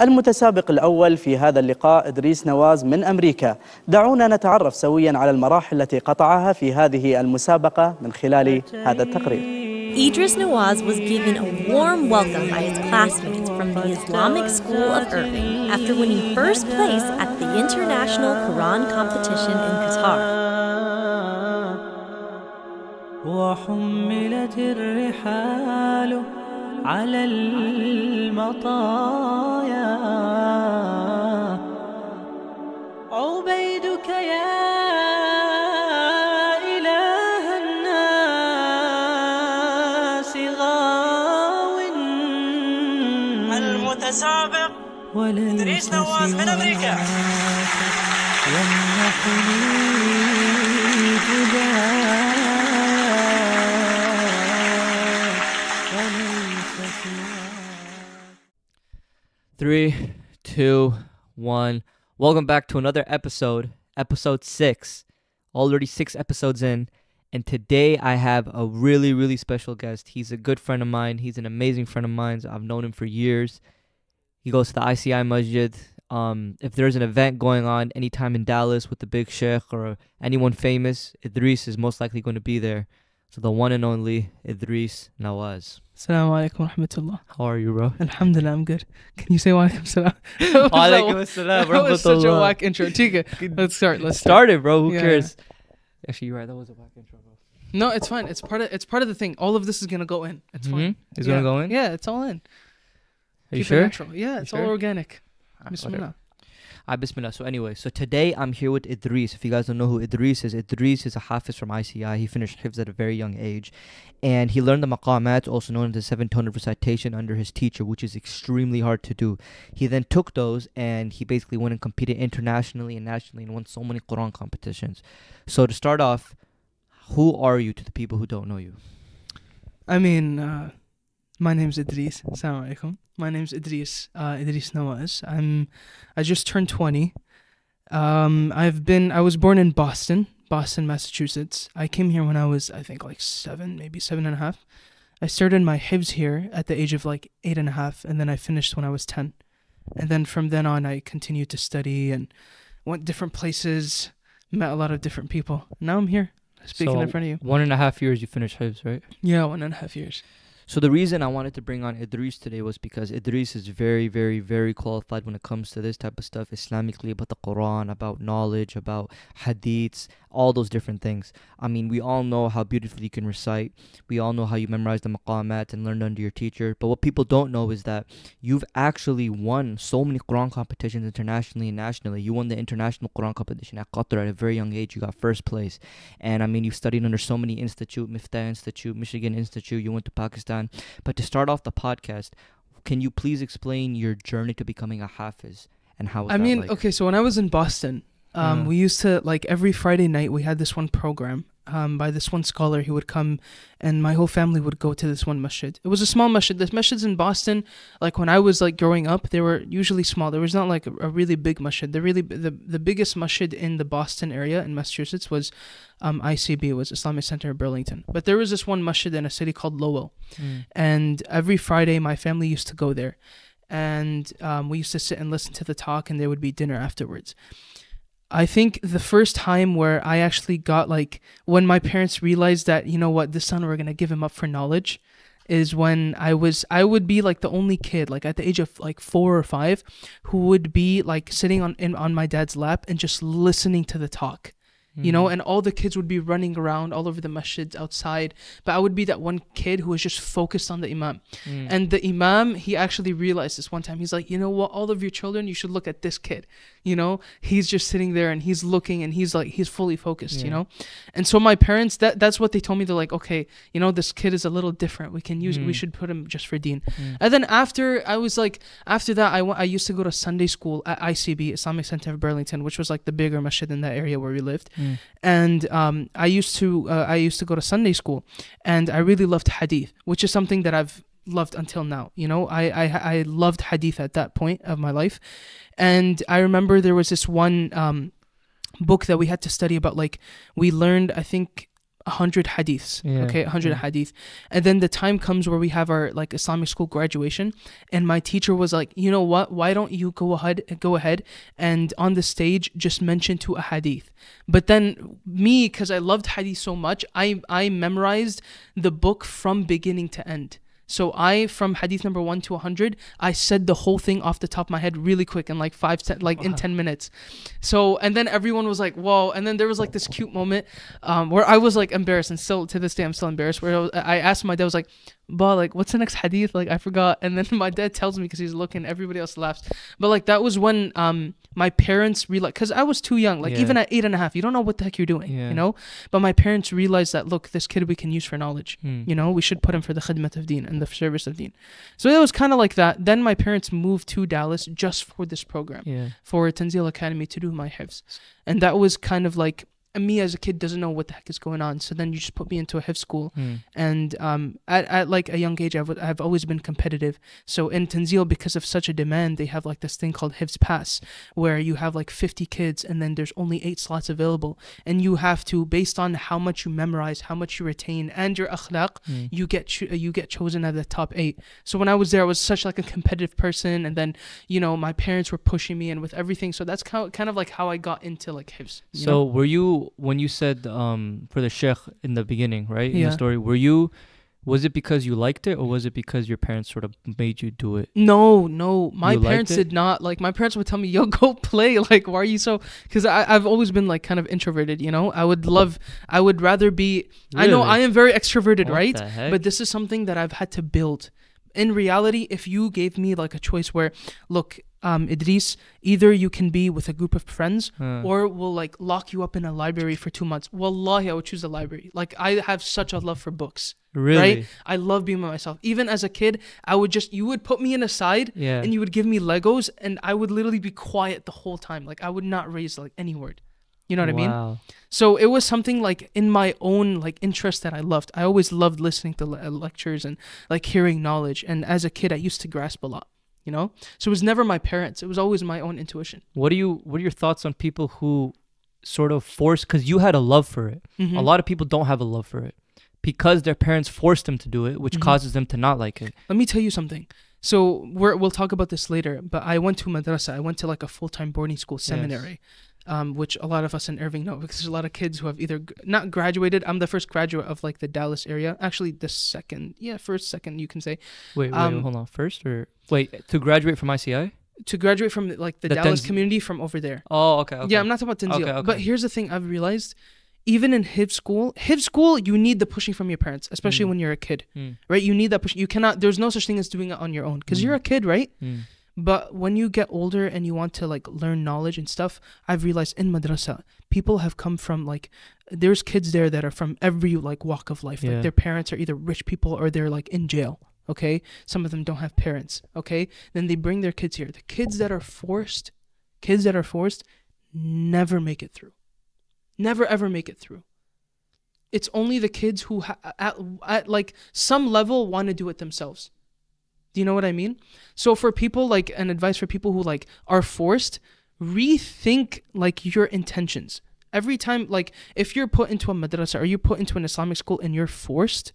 المتسابق الأول في هذا اللقاء إدريس نواز من أمريكا دعونا نتعرف سويا على المراحل التي قطعها في هذه المسابقة من خلال هذا التقرير Idris Nawaz was given a warm welcome by his classmates from the Islamic School of Irving after winning first place at the International Quran competition in Qatar. وحملت الرحال على المطايا. عبيدك يا إله الناس غاو. المتسابق. وليس. سواك يمنحني two, one. Welcome back to another episode, episode six. Already six episodes in. And today I have a really, really special guest. He's a good friend of mine. He's an amazing friend of mine. I've known him for years. He goes to the ICI Masjid. Um, if there's an event going on anytime in Dallas with the big sheikh or anyone famous, Idris is most likely going to be there. So the one and only Idris Nawaz. Assalamu alaikum wa rahmatullah. How are you, bro? Alhamdulillah, I'm good. Can you say wa alaikum salam? Walaikum assalam, That was such a whack intro. Tika, let's start. Let's Start it, bro. Who Yeah, cares? Actually, you're right. That was a whack intro, bro. No, it's fine. It's part of it's part of the thing. All of this is gonna go in. It's fine. Mhm. It's yeah. gonna go in. Yeah, it's all in. Are you Keep it sure? natural. Yeah, it's all sure? organic. Ah, Bismillah. whatever. Ah, bismillah. So anyway, so today I'm here with Idris. If you guys don't know who Idris is, Idris is a hafiz from ICI. He finished hifz at a very young age. And he learned the maqamat, also known as the seven tone of recitation, under his teacher, which is extremely hard to do. He then took those and he basically went and competed internationally and nationally and won so many Quran competitions. So to start off, who are you to the people who don't know you? I mean, uh, my name's Idris. Assalamu alaikum. My name's Idris. Uh, Idris Nawaz. I'm. I just turned twenty. Um, I've been. I was born in Boston, Boston, Massachusetts. I came here when I was, I think, like seven, maybe seven and a half. I started my hifz here at the age of like eight and a half, and then I finished when I was ten. And then from then on, I continued to study and went different places, met a lot of different people. Now I'm here speaking So, in front of you. One and a half years you finished hifz, right? Yeah, one and a half years. So the reason I wanted to bring on Idris today was because Idris is very, very, very qualified when it comes to this type of stuff, Islamically about the Quran, about knowledge, about hadiths, all those different things. I mean, we all know how beautifully you can recite. We all know how you memorize the maqamat and learn under your teacher. But what people don't know is that you've actually won so many Quran competitions internationally and nationally. You won the international Quran competition at Qatar at a very young age. You got first place. And I mean, you've studied under so many institute, Miftaah Institute, Michigan Institute. You went to Pakistan. But to start off the podcast, can you please explain your journey to becoming a hafiz and how? was I mean, like? okay, so when I was in Boston, um, Yeah. we used to like every Friday night we had this one program um, by this one scholar. He would come, and my whole family would go to this one masjid. It was a small masjid. The masjids in Boston, like when I was like growing up, they were usually small. There was not like a, a really big masjid. The really the the biggest masjid in the Boston area in Massachusetts was um, ICB. Was Islamic Center of Burlington. But there was this one masjid in a city called Lowell Mm. and every Friday my family used to go there, and um, we used to sit and listen to the talk, and there would be dinner afterwards. I think the first time where I actually got like when my parents realized that you know what this son we're gonna give him up for knowledge is when I was I would be like the only kid like at the age of like four or five who would be like sitting on in on my dad's lap and just listening to the talk you know, Mm. and all the kids would be running around all over the masjids outside. But I would be that one kid who was just focused on the imam. Mm. And the imam, he actually realized this one time. He's like, you know what, all of your children, you should look at this kid. You know, he's just sitting there and he's looking and he's like, he's fully focused. You know, and so my parents, that that's what they told me. They're like, okay, you know, this kid is a little different. We can use, we Mm. should put him just for dean Mm. And then after I was like, after that, I went, I used to go to Sunday school at ICB, Islamic Center of Burlington, which was like the bigger masjid in that area where we lived Mm. and um, I used to uh, I used to go to Sunday school, and I really loved hadith, which is something that I've loved until now. You know, I I, I loved hadith at that point of my life, and I remember there was this one um, book that we had to study about. Like we learned, I think. 100 hadiths Yeah, okay 100 yeah. hadith and then the time comes where we have our like islamic school graduation and my teacher was like you know what why don't you go ahead go ahead and on the stage just mention to a hadith but then me because i loved hadith so much i i memorized the book from beginning to end so I, from hadith number one to 100, I said the whole thing off the top of my head really quick in like five, ten, like in 10 minutes. So, and then everyone was like, whoa. And then there was like this cute moment um, where I was like embarrassed. And still to this day, I'm still embarrassed. Where I, was, I asked my dad, I was like, but like, what's the next hadith? Like, I forgot. And then my dad tells me because he's looking, everybody else laughs. But like, that was when um, my parents realized, because I was too young. Like, Yeah. even at eight and a half, you don't know what the heck you're doing, Yeah. you know? But my parents realized that, look, this kid we can use for knowledge. Hmm. You know, we should put him for the khidmat of deen and the service of deen. So it was kind of like that. Then my parents moved to Dallas just for this program, Yeah. for Tanzil Academy to do my hifz. And that was kind of like, and me as a kid doesn't know what the heck is going on. So then you just put me into a hifz school. Hmm. And um, at, at like a young age, I've, I've always been competitive. So in Tanzil, because of such a demand, they have like this thing called Hifz Pass, where you have like 50 kids and then there's only eight slots available. And you have to, based on how much you memorize, how much you retain, and your akhlaq, Hmm. you get cho- you get chosen at the top eight. So when I was there, I was such like a competitive person, and then you know my parents were pushing me and with everything. So that's kind of, kind of like how I got into like you So know? were you when you said um for the sheikh in the beginning, right? In the story, were you was it because you liked it or was it because your parents sort of made you do it? No, no. My You parents did not. Like my parents would tell me, "Yo, go play." Like, why are you so? Because I've always been like kind of introverted. You know, I would love. I would rather be. I know I am very extroverted, What right? But this is something that I've had to build. In reality, if you gave me like a choice where, look, um, Idris, either you can be with a group of friends Huh. or we'll like lock you up in a library for two months. Wallahi, I would choose the library. Like I have such a love for books. really? right? I love being by myself. Even as a kid, I would just you would put me in a side Yeah. and you would give me Legos and I would literally be quiet the whole time. Like I would not raise like any word. You know what I mean? So it was something like in my own like interest that I loved. I always loved listening to le- uh, lectures and like hearing knowledge. And as a kid, I used to grasp a lot. You know, so it was never my parents. It was always my own intuition. What do you what are your thoughts on people who sort of force cuz you had a love for it. Mhm. A lot of people don't have a love for it because their parents forced them to do it, which Mhm. causes them to not like it. Let me tell you something. So we're, we'll talk about this later, but I went to madrasa. I went to like a full time boarding school Yes. Um, which a lot of us in Irving know because there's a lot of kids who have either g- not graduated. I'm the first graduate of like the Dallas area. Actually, the second, yeah, first, second, you can say Wait, wait, Um, hold on. First or wait, to graduate from ICI? to graduate from like the The Dallas Tanz- community from over there. Oh, okay, okay. Yeah, I'm not talking about Tanzil. Okay, okay. But here's the thing I've realized. Even in hifz school, hifz school, you need the pushing from your parents, especially Mm. when you're a kid, Mm, right? You need that push. You cannot. There's no such thing as doing it on your own because Mm. you're a kid, right? But when you get older and you want to like learn knowledge and stuff, I've realized in madrasa, people have come from like there's kids there that are from every like walk of life. Yeah. Like their parents are either rich people or they're like in jail. Okay. Some of them don't have parents. Okay. Then they bring their kids here. The kids that are forced, kids that are forced, never make it through. Never ever make it through. It's only the kids who ha- at, at like some level want to do it themselves. Do you know what I mean? So for people like an advice for people who like are forced, rethink like your intentions. Every time like if you're put into a madrasa or you're put into an Islamic school and you're forced,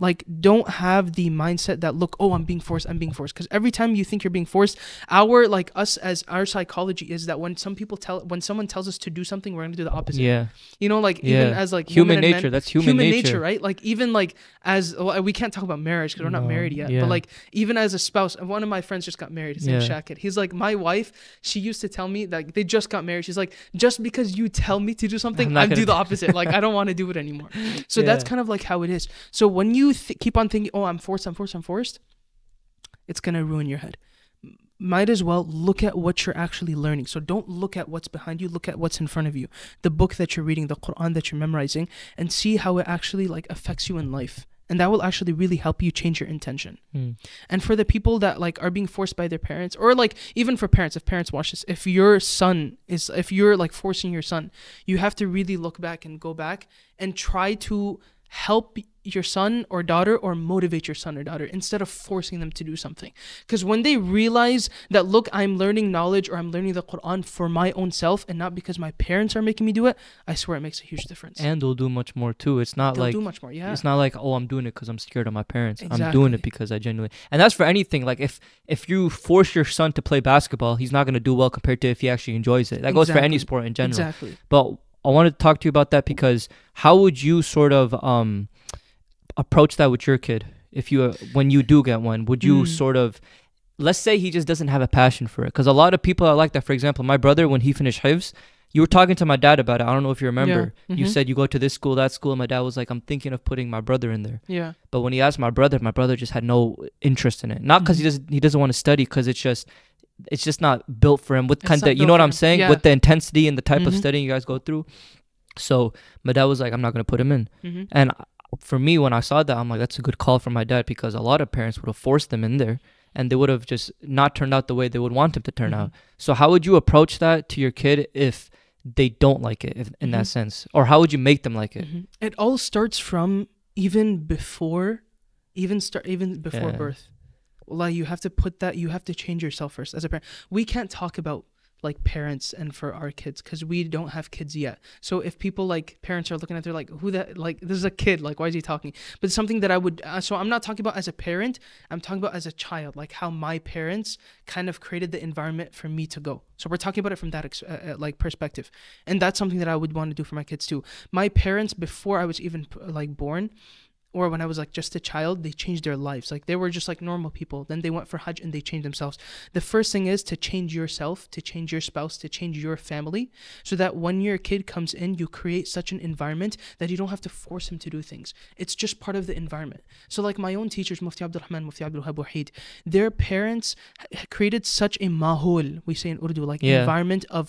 like don't have the mindset that look oh i'm being forced i'm being forced because every time you think you're being forced our like us as our psychology is that when some people tell when someone tells us to do something we're gonna do the opposite Yeah. you know like even as like Human and men- nature. That's human, nature. right? Like even like as well, we can't talk about marriage because we're not No, married yet. yeah. But like even as a spouse, one of my friends just got married. His name's Yeah. Shakir. He's like my wife. She used to tell me that they just got married. She's like, just because you tell me to do something, I'm I not do the opposite. like I don't want to do it anymore. So that's kind of like how it is. So when you th- keep on thinking, oh, I'm forced, I'm forced, I'm forced, it's gonna ruin your head. Might as well look at what you're actually learning. So don't look at what's behind you. Look at what's in front of you. The book that you're reading, the Quran that you're memorizing, and see how it actually like affects you in life. And that will actually really help you change your intention. Mm. And for the people that like are being forced by their parents, or like even for parents, if parents watch this, if your son is, if you're like forcing your son, you have to really look back and go back and try to help your son or daughter or motivate your son or daughter instead of forcing them to do something. Because when they realize that, look, I'm learning knowledge or I'm learning the Quran for my own self and not because my parents are making me do it, I swear it makes a huge difference. And they'll do much more too. It's not They'll like do much more. Yeah. It's not like oh I'm doing it because I'm scared of my parents. I'm doing it because I genuinely and that's for anything. Like if if you force your son to play basketball, he's not gonna do well compared to if he actually enjoys it. That goes for any sport in general. Exactly. But I wanted to talk to you about that because how would you sort of um approach that with your kid if you uh, when you do get one? Would you Mm. sort of let's say he just doesn't have a passion for it because a lot of people are like that. For example, my brother when he finished hifz. You were talking to my dad about it. I don't know if you remember. You mhm. said you go to this school, that school. And my dad was like, "I'm thinking of putting my brother in there." Yeah. But when he asked my brother, my brother just had no interest in it. Not because he Mhm. doesn't he doesn't want to study, because it's just it's just not built for him. With kind of you know what I'm saying Yeah. with the intensity and the type of Mhm. studying you guys go through. So my dad was like, "I'm not gonna put him in." Mm-hmm. And for me, when I saw that, I'm like, "That's a good call from my dad," because a lot of parents would have forced them in there. And they would have just not turned out the way they would want them to turn Mhm. out. So how would you approach that to your kid if they don't like it, if, in that Mhm. sense, or how would you make them like it? Mhm. It all starts from even before, even start even before Yeah. birth. Like you have to put that. You have to change yourself first as a parent. We can't talk about like parents and for our kids because we don't have kids yet. So if people like parents are looking at, they're like, who that like this is a kid. Like why is he talking? But something that I would. Uh, so I'm not talking about as a parent. I'm talking about as a child. Like how my parents kind of created the environment for me to go. So we're talking about it from that uh, uh, like perspective, and that's something that I would want to do for my kids too my parents before i was even like born or when i was like just a child they changed their lives. Like they were just like normal people. Then they went for hajj and they changed themselves. The first thing is to change yourself to change your spouse to change your family so that when your kid comes in you create such an environment that you don't have to force him to do things. It's just part of the environment. So like my own teachers mufti abdul rahman mufti abdul wahid their parents created such a mahul we say in urdu like Yeah. environment of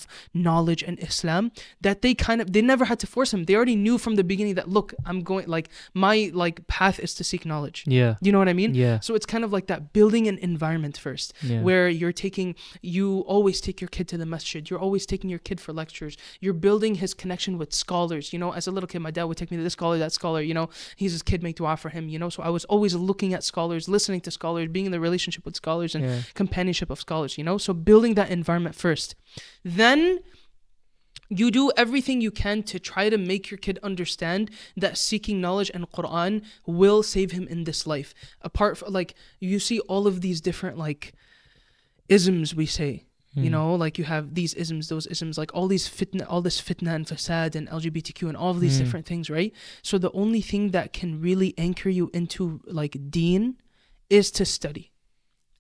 knowledge and islam that they kind of they never had to force him. They already knew from the beginning that look i'm going like my like path is to seek knowledge Yeah. you know what i mean Yeah. so it's kind of like that building an environment first Yeah. where you're taking you always take your kid to the masjid you're always taking your kid for lectures you're building his connection with scholars you know as a little kid my dad would take me to this scholar that scholar you know he's his kid make dua for him you know so i was always looking at scholars listening to scholars being in the relationship with scholars and yeah. companionship of scholars, you know? So building that environment first. Then you do everything you can to try to make your kid understand that seeking knowledge and Quran will save him in this life. Apart from like you see all of these different like isms we say. You Mm. know, like you have these isms, those isms, like all these fitna, all this fitna and fasad and LGBTQ and all of these Mm. different things, right? So the only thing that can really anchor you into like deen is to study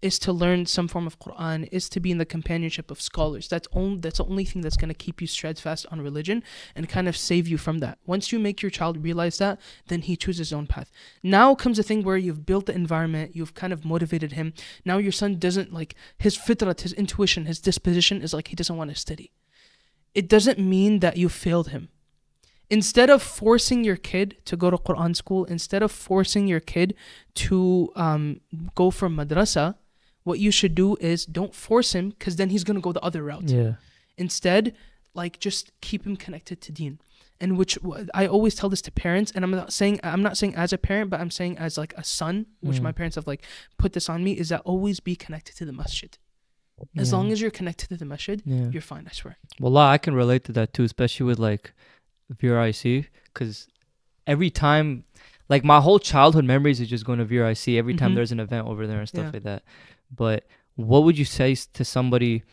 is to learn some form of Quran, is to be in the companionship of scholars. That's only that's the only thing that's gonna keep you steadfast on religion and kind of save you from that. Once you make your child realize that, then he chooses his own path. Now comes a thing where you've built the environment, you've kind of motivated him. Now your son doesn't like his fitrat, his intuition, his disposition is like he doesn't want to study. It doesn't mean that you failed him. Instead of forcing your kid to go to Quran school, instead of forcing your kid to um, go for madrasa, what you should do is don't force him because then he's going to go the other route. Yeah. Instead, like just keep him connected to deen. And which I always tell this to parents, and I'm not saying I'm not saying as a parent, but I'm saying as like a son, which Mm. my parents have like put this on me, is that always be connected to the masjid. As Yeah. long as you're connected to the masjid, Yeah. you're fine. I swear. Wallah, I can relate to that too, especially with like VRIC, because every time, like my whole childhood memories is just going to VRIC every time Mhm. there's an event over there and stuff Yeah. like that. But what would you say to somebody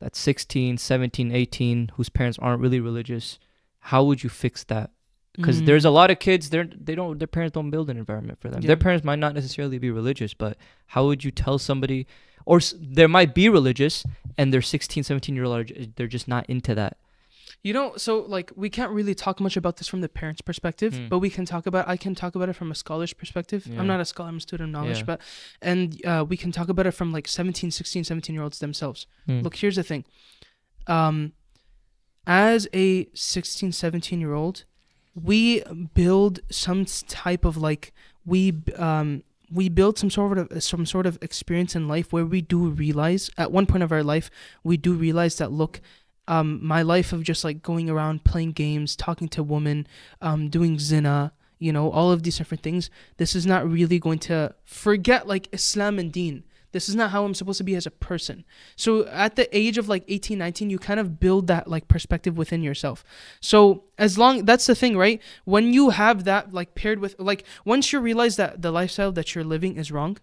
that's 16, 17, 18, whose parents aren't really religious? How would you fix that? Because Mm. there's a lot of kids, they're they don't their parents don't build an environment for them. Yeah. Their parents might not necessarily be religious, but how would you tell somebody, or s- there might be religious and they're 16, 17 year old, they're just not into that. You know, so like we can't really talk much about this from the parents' perspective, Mm. but we can talk about I can talk about it from a scholar's perspective. Yeah. I'm not a scholar, I'm a student of knowledge, Yeah. but and uh, we can talk about it from like 17, 16, 17 year olds themselves. Mm. Look, here's the thing. Um as a 16, 17 year old, we build some type of like we um we build some sort of some sort of experience in life where we do realize at one point of our life we do realize that look um my life of just like going around playing games talking to women um doing zina you know, all of these different things. This is not really going to forget like Islam and Deen. This is not how I'm supposed to be as a person. So at the age of like 18, 19, you kind of build that like perspective within yourself. So as long that's the thing, right? When you have that like paired with like once you realize that the lifestyle that you're living is wrong.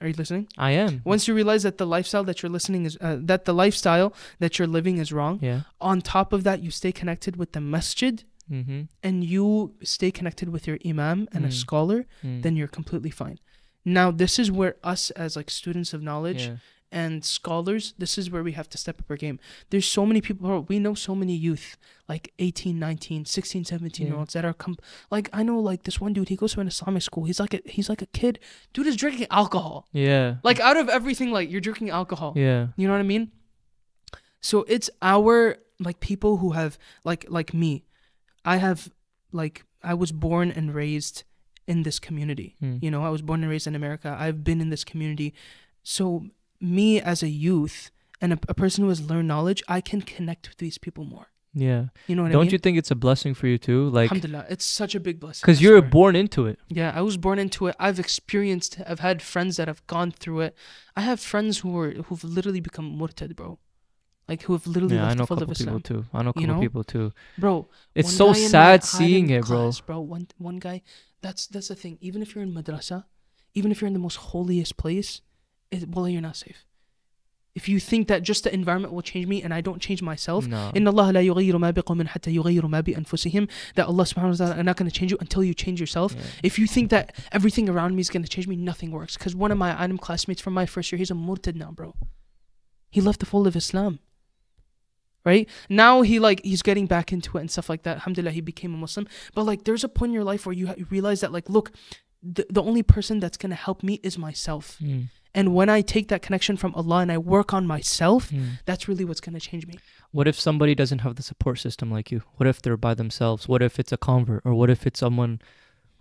Are you listening? I am. Once you realize that the lifestyle that you're listening is uh, that the lifestyle that you're living is wrong. Yeah. On top of that, you stay connected with the masjid Mm-hmm. and you stay connected with your imam and a Mm. scholar, Mm. then you're completely fine. Now, this is where us as like students of knowledge Yeah. And scholars, this is where we have to step up our game. There's so many people, we know so many youth, like 18, 19, 16, 17 year olds that are, com- like, I know like this one dude, he goes to an Islamic school. He's like a, he's like a kid. Dude is drinking alcohol. Yeah. Like out of everything, like you're drinking alcohol. Yeah. You know what I mean? So it's our like people who have like like me. I have like I was born and raised in this community. Mm. You know, I was born and raised in America. I've been in this community. So me as a youth and a, a person who has learned knowledge, I can connect with these people more. Yeah. You know what I Don't mean? you think it's a blessing for you too? Like, Alhamdulillah, it's such a big blessing. because you're born into it. Yeah, I was born into it. I've experienced. I've had friends that have gone through it. I have friends who were who've literally become murtad, bro. Like who have literally Yeah, I know the a fold couple of people Islam, too. I know a You couple know? people too. bro. It's so guy in my sad seeing it, bro. class, bro. One one guy. That's that's the thing. Even if you're in madrasa, even if you're in the most holiest place, it, well, you're not safe. If you think that just the environment will change me and I don't change myself, No. إن الله لا يغير ما بقوم حتى يغيروا ما بأنفسهم that Allah subhanahu wa ta'ala are not going to change you until you change yourself. Yeah. If you think that everything around me is going to change me, nothing works. Because one of my Adam classmates from my first year, he's a murtad now, bro. He left the fold of Islam. Right? Now he like he's getting back into it and stuff like that. Alhamdulillah, he became a Muslim. But like there's a point in your life where you, ha- you realize that like look, the, the only person that's going to help me is myself. Mm. And when I take that connection from Allah and I work on myself, Mm. that's really what's going to change me. What if somebody doesn't have the support system like you? What if they're by themselves? What if it's a convert? Or what if it's someone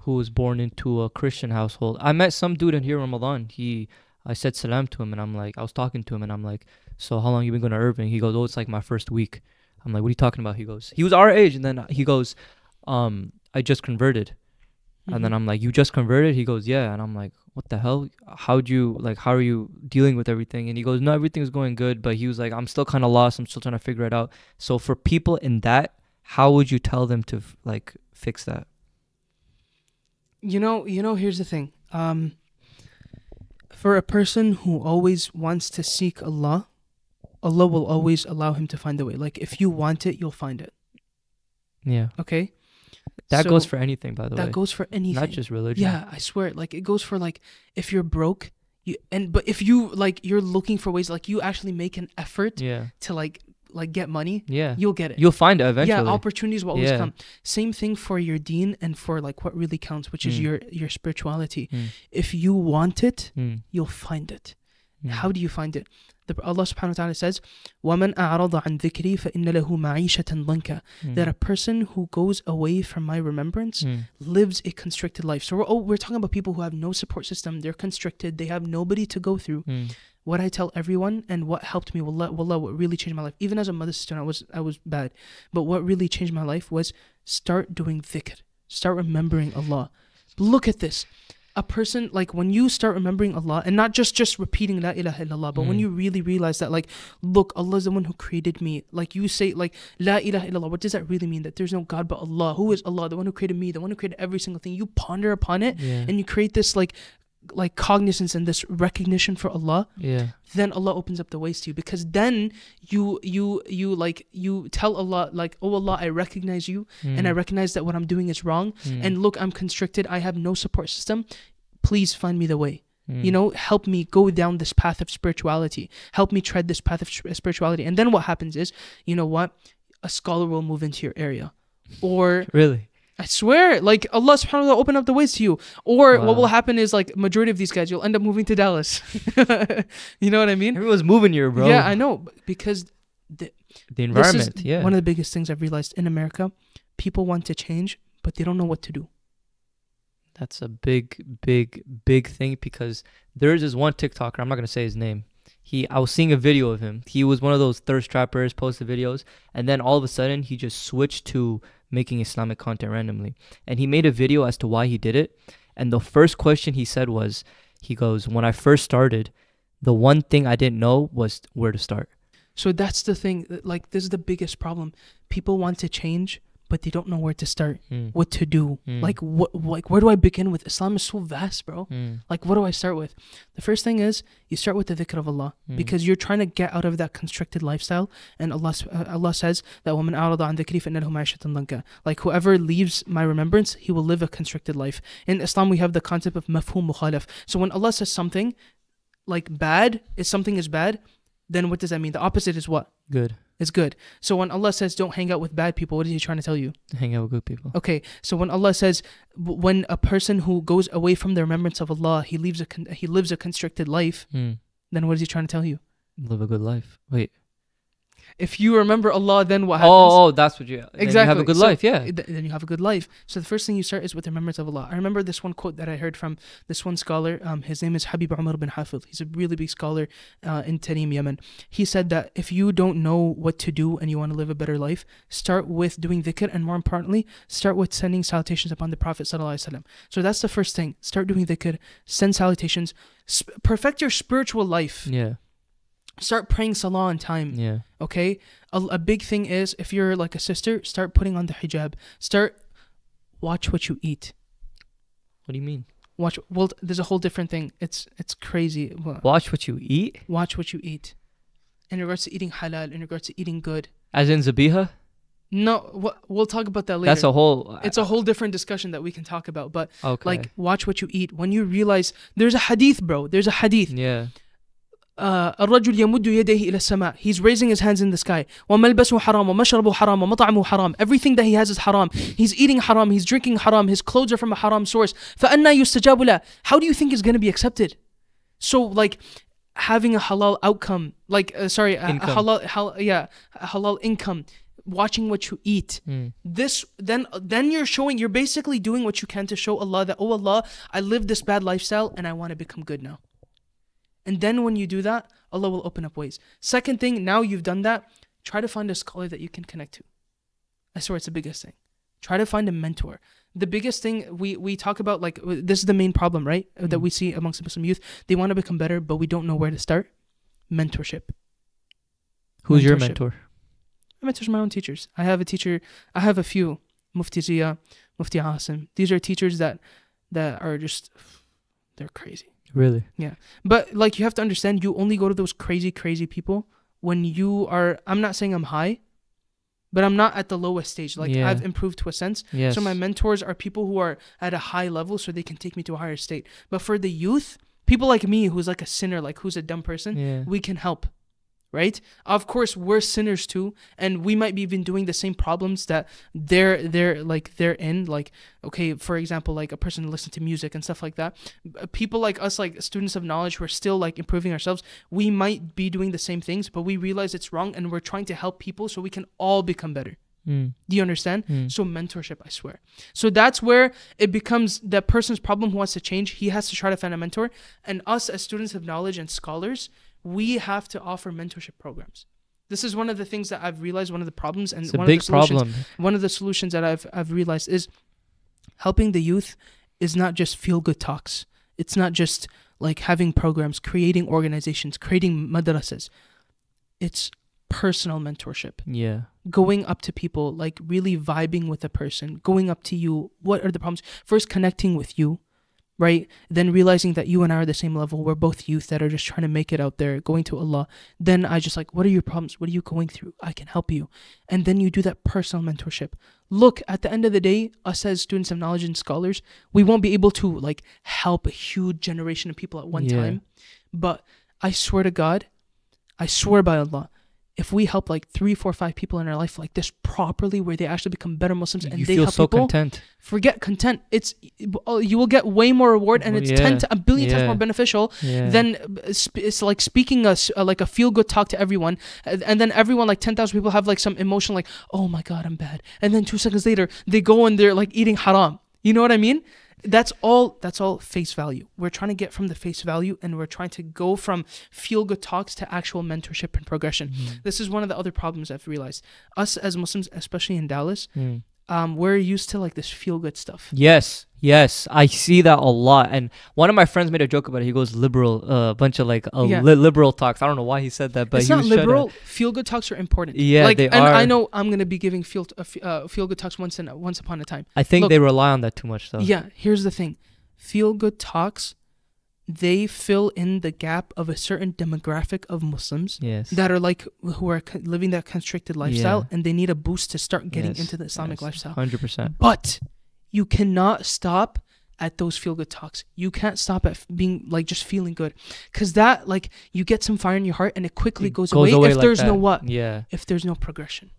who was born into a Christian household? I met some dude in here in Ramadan. He I said salam to him and I'm like I was talking to him and I'm like, So how long you been going to Irving? He goes, Oh, it's like my first week. I'm like, What are you talking about? He goes, He was our age and then he goes, Um, I just converted. And then Mhm. I'm like, You just converted? He goes, Yeah. And I'm like, What the hell? How'd you like how are you dealing with everything? And he goes, No, everything's going good. But he was like, I'm still kinda lost, I'm still trying to figure it out. So for people in that, how would you tell them to like fix that? you know you know here's the thing um for a person who always wants to seek allah allah will always allow him to find a way like if you want it you'll find it Yeah. okay That goes for anything, by the that way. That goes for anything Not just religion. yeah i swear like it goes for like if you're broke you and but if you like you're looking for ways like you actually make an effort Yeah. to like like get money Yeah. you'll get it You'll find it eventually. yeah opportunities will always Yeah. come same thing for your dean and for like what really counts which is Mm. your your spirituality Mm, if you want it mm, you'll find it mm. how do you find it the, Allah subhanahu wa ta'ala says وَمَنْ أَعْرَضَ عَنْ ذِكْرِي فَإِنَّ لَهُ مَعِيشَةً ضَنْكَ Mm, that a person who goes away from my remembrance mm, lives a constricted life so we're, oh, we're talking about people who have no support system they're constricted they have nobody to go through mm, what I tell everyone and what helped me, wallah, wallah, what really changed my life. Even as a mother student, I was I was bad, but what really changed my life was start doing dhikr, start remembering Allah. Look at this, a person like when you start remembering Allah and not just just repeating la ilaha illallah, but when Mm. you really realize that like, look, Allah is the one who created me. Like you say like la ilaha illallah, what does that really mean? That there's no God but Allah. Who is Allah? The one who created me, the one who created every single thing. You ponder upon it yeah. and you create this like like cognizance and this recognition for Allah yeah. then Allah opens up the ways to you. Because then you you you like you tell Allah like oh Allah I recognize you and I Mm, recognize that what I'm doing is wrong. Mm, and look I'm constricted. I have no support system. Please find me the way. Mm. you know help me go down this path of spirituality. Help me tread this path of spirituality. And then what happens is you know what? A scholar will move into your area. Or Really? I swear, like Allah subhanahu wa ta'ala open up the ways to you. Or what will happen is like majority of these guys, you'll end up moving to Dallas. you know what I mean? Everyone's moving here, bro. Yeah, I know. Because the, the this environment. is yeah. one of the biggest things I've realized in America. People want to change, but they don't know what to do. That's a big, big, big thing because there's this one TikToker. I'm not gonna say his name. He I was seeing a video of him. He was one of those thirst trappers, posted videos, and then all of a sudden he just switched to making Islamic content randomly. And he made a video as to why he did it. And the first question he said was, he goes, "When I first started, the one thing I didn't know was where to start." So that's the thing. Like this is the biggest problem. People want to change, but they don't know where to start, mm. what to do. Mm. Like what like where do I begin with? Islam is so vast, bro. Mm. Like what do I start with? The first thing is you start with the dhikr of Allah hmm. because you're trying to get out of that constricted lifestyle and Allah uh, Allah says that woman an dhikri like whoever leaves my remembrance, he will live a constricted life. In Islam we have the concept of mafhum mukhalif. So when Allah says something like bad, if something is bad, then what does that mean? The opposite is what? Good is good. So when Allah says don't hang out with bad people, what is He trying to tell you? Hang out with good people. Okay, so when Allah says when a person who goes away from the remembrance of Allah, he leaves a con- he lives a constricted life, Mm. then what is he trying to tell you? Live a good life. Wait. If you remember Allah, then what happens? Oh, oh, that's what you. exactly. then. You have a good So, life. Yeah. th- then you have a good life. So the first thing you start is with the remembrance of Allah. I remember this one quote that I heard from this one scholar. Um, his name is Habib Umar bin Hafid. He's a really big scholar uh, in Tarim, Yemen. He said that if you don't know what to do and you want to live a better life, start with doing dhikr and more importantly, start with sending salutations upon the Prophet sallallahu alaihi wasallam. So that's the first thing. Start doing dhikr, send salutations, sp- perfect your spiritual life. Yeah. Start praying salah on time. Yeah. Okay, a, a big thing is if you're like a sister, start putting on the hijab. Start watch what you eat. What do you mean? Watch. Well, there's a whole different thing. It's it's crazy. Watch what you eat. Watch what you eat. In regards to eating halal, in regards to eating good. As in Zabiha. No, we'll talk about that later. That's a whole. it's a whole different discussion that we can talk about. But okay. like, watch what you eat. When you realize there's a hadith, bro. There's a hadith. Yeah. آه الرجل يمد يديه إلى السماء he's raising his hands in the sky وملبسه حرام ومشربه حرام ومطعمه حرام everything that he has is haram he's eating haram he's drinking haram his clothes are from a haram source فأنا يستجاب له how do you think is going to be accepted so like having a halal outcome like uh, sorry a, a Income. halal hal, yeah a halal income watching what you eat Mm. this then then you're showing you're basically doing what you can to show Allah that oh Allah I live this bad lifestyle and I want to become good now and then when you do that Allah will open up ways second thing now you've done that try to find a scholar that you can connect to I swear it's the biggest thing try to find a mentor the biggest thing we we talk about like this is the main problem right uh, that Mm. we see amongst the Muslim youth they want to become better but we don't know where to start mentorship Who's your mentor? I mentor my own teachers. I have a teacher. I have a few. Mufti Zia, Mufti Asim. These are teachers that that are just they're crazy. Really? Yeah. But like you have to understand, you only go to those crazy, crazy people when you are. I'm not saying I'm high, but I'm not at the lowest stage. Like Yeah. I've improved to a sense. Yes. So my mentors are people who are at a high level, so they can take me to a higher state. But for the youth, people like me, who's like a sinner, like who's a dumb person, Yeah. we can help right of course we're sinners too and we might be even doing the same problems that they're they're like they're in like okay for example like a person listen to music and stuff like that people like us like students of knowledge who are still like improving ourselves we might be doing the same things but we realize it's wrong and we're trying to help people so we can all become better Mm. do you understand Mm. so mentorship, I swear. So that's where it becomes that person's problem who wants to change. He has to try to find a mentor, and us as students of knowledge and scholars, we have to offer mentorship programs. This is one of the things that I've realized. One of the problems and one big of the solutions. problem. One of the solutions that I've I've realized is helping the youth is not just feel good talks. It's not just like having programs, creating organizations, creating madrasas. It's personal mentorship Yeah. going up to people, like really vibing with a person, going up to you. What are the problems? First, connecting with you, right? Then realizing that you and I are the same level. We're both youth that are just trying to make it out there, going to Allah. Then I just like, what are your problems? What are you going through? I can help you. And then you do that personal mentorship. Look, at the end of the day, us as students of knowledge and scholars, we won't be able to like help a huge generation of people at one Yeah. time. But I swear to God, I swear by Allah, if we help like three, four, five people in our life like this properly, where they actually become better Muslims and you they feel help so people, content. forget content. It's oh, you will get way more reward, and it's yeah, ten to a billion times more beneficial Yeah. than uh, it's like speaking a, uh, like a feel good talk to everyone, and and then everyone like ten thousand people have like some emotion like oh my god I'm bad, and then two seconds later they go and they're like eating haram. You know what I mean? That's all that's all face value. We're trying to get from the face value and we're trying to go from feel good talks to actual mentorship and progression. Mm. this is one of the other problems i've realized. Us as muslims especially in dallas Mm. um, we're used to like this feel good stuff. Yes, yes, I see that a lot. And one of my friends made a joke about it. He goes liberal, a uh, bunch of like uh, Yeah. li- liberal talks. I don't know why he said that, but it's he not was liberal feel good talks are important Yeah, like they and i know i'm gonna be giving feel uh, f- uh, feel good talks once in once upon a time I think Look- they rely on that too much, though. Yeah, here's the thing. Feel good talks, they fill in the gap of a certain demographic of Muslims Yes. that are like who are living that constricted lifestyle Yeah. and they need a boost to start getting Yes, into the Islamic lifestyle. Hundred percent. But you cannot stop at those feel good talks. You can't stop at being like just feeling good cuz that like you get some fire in your heart and it quickly goes, away, if like there's no what? Yeah. if there's no progression.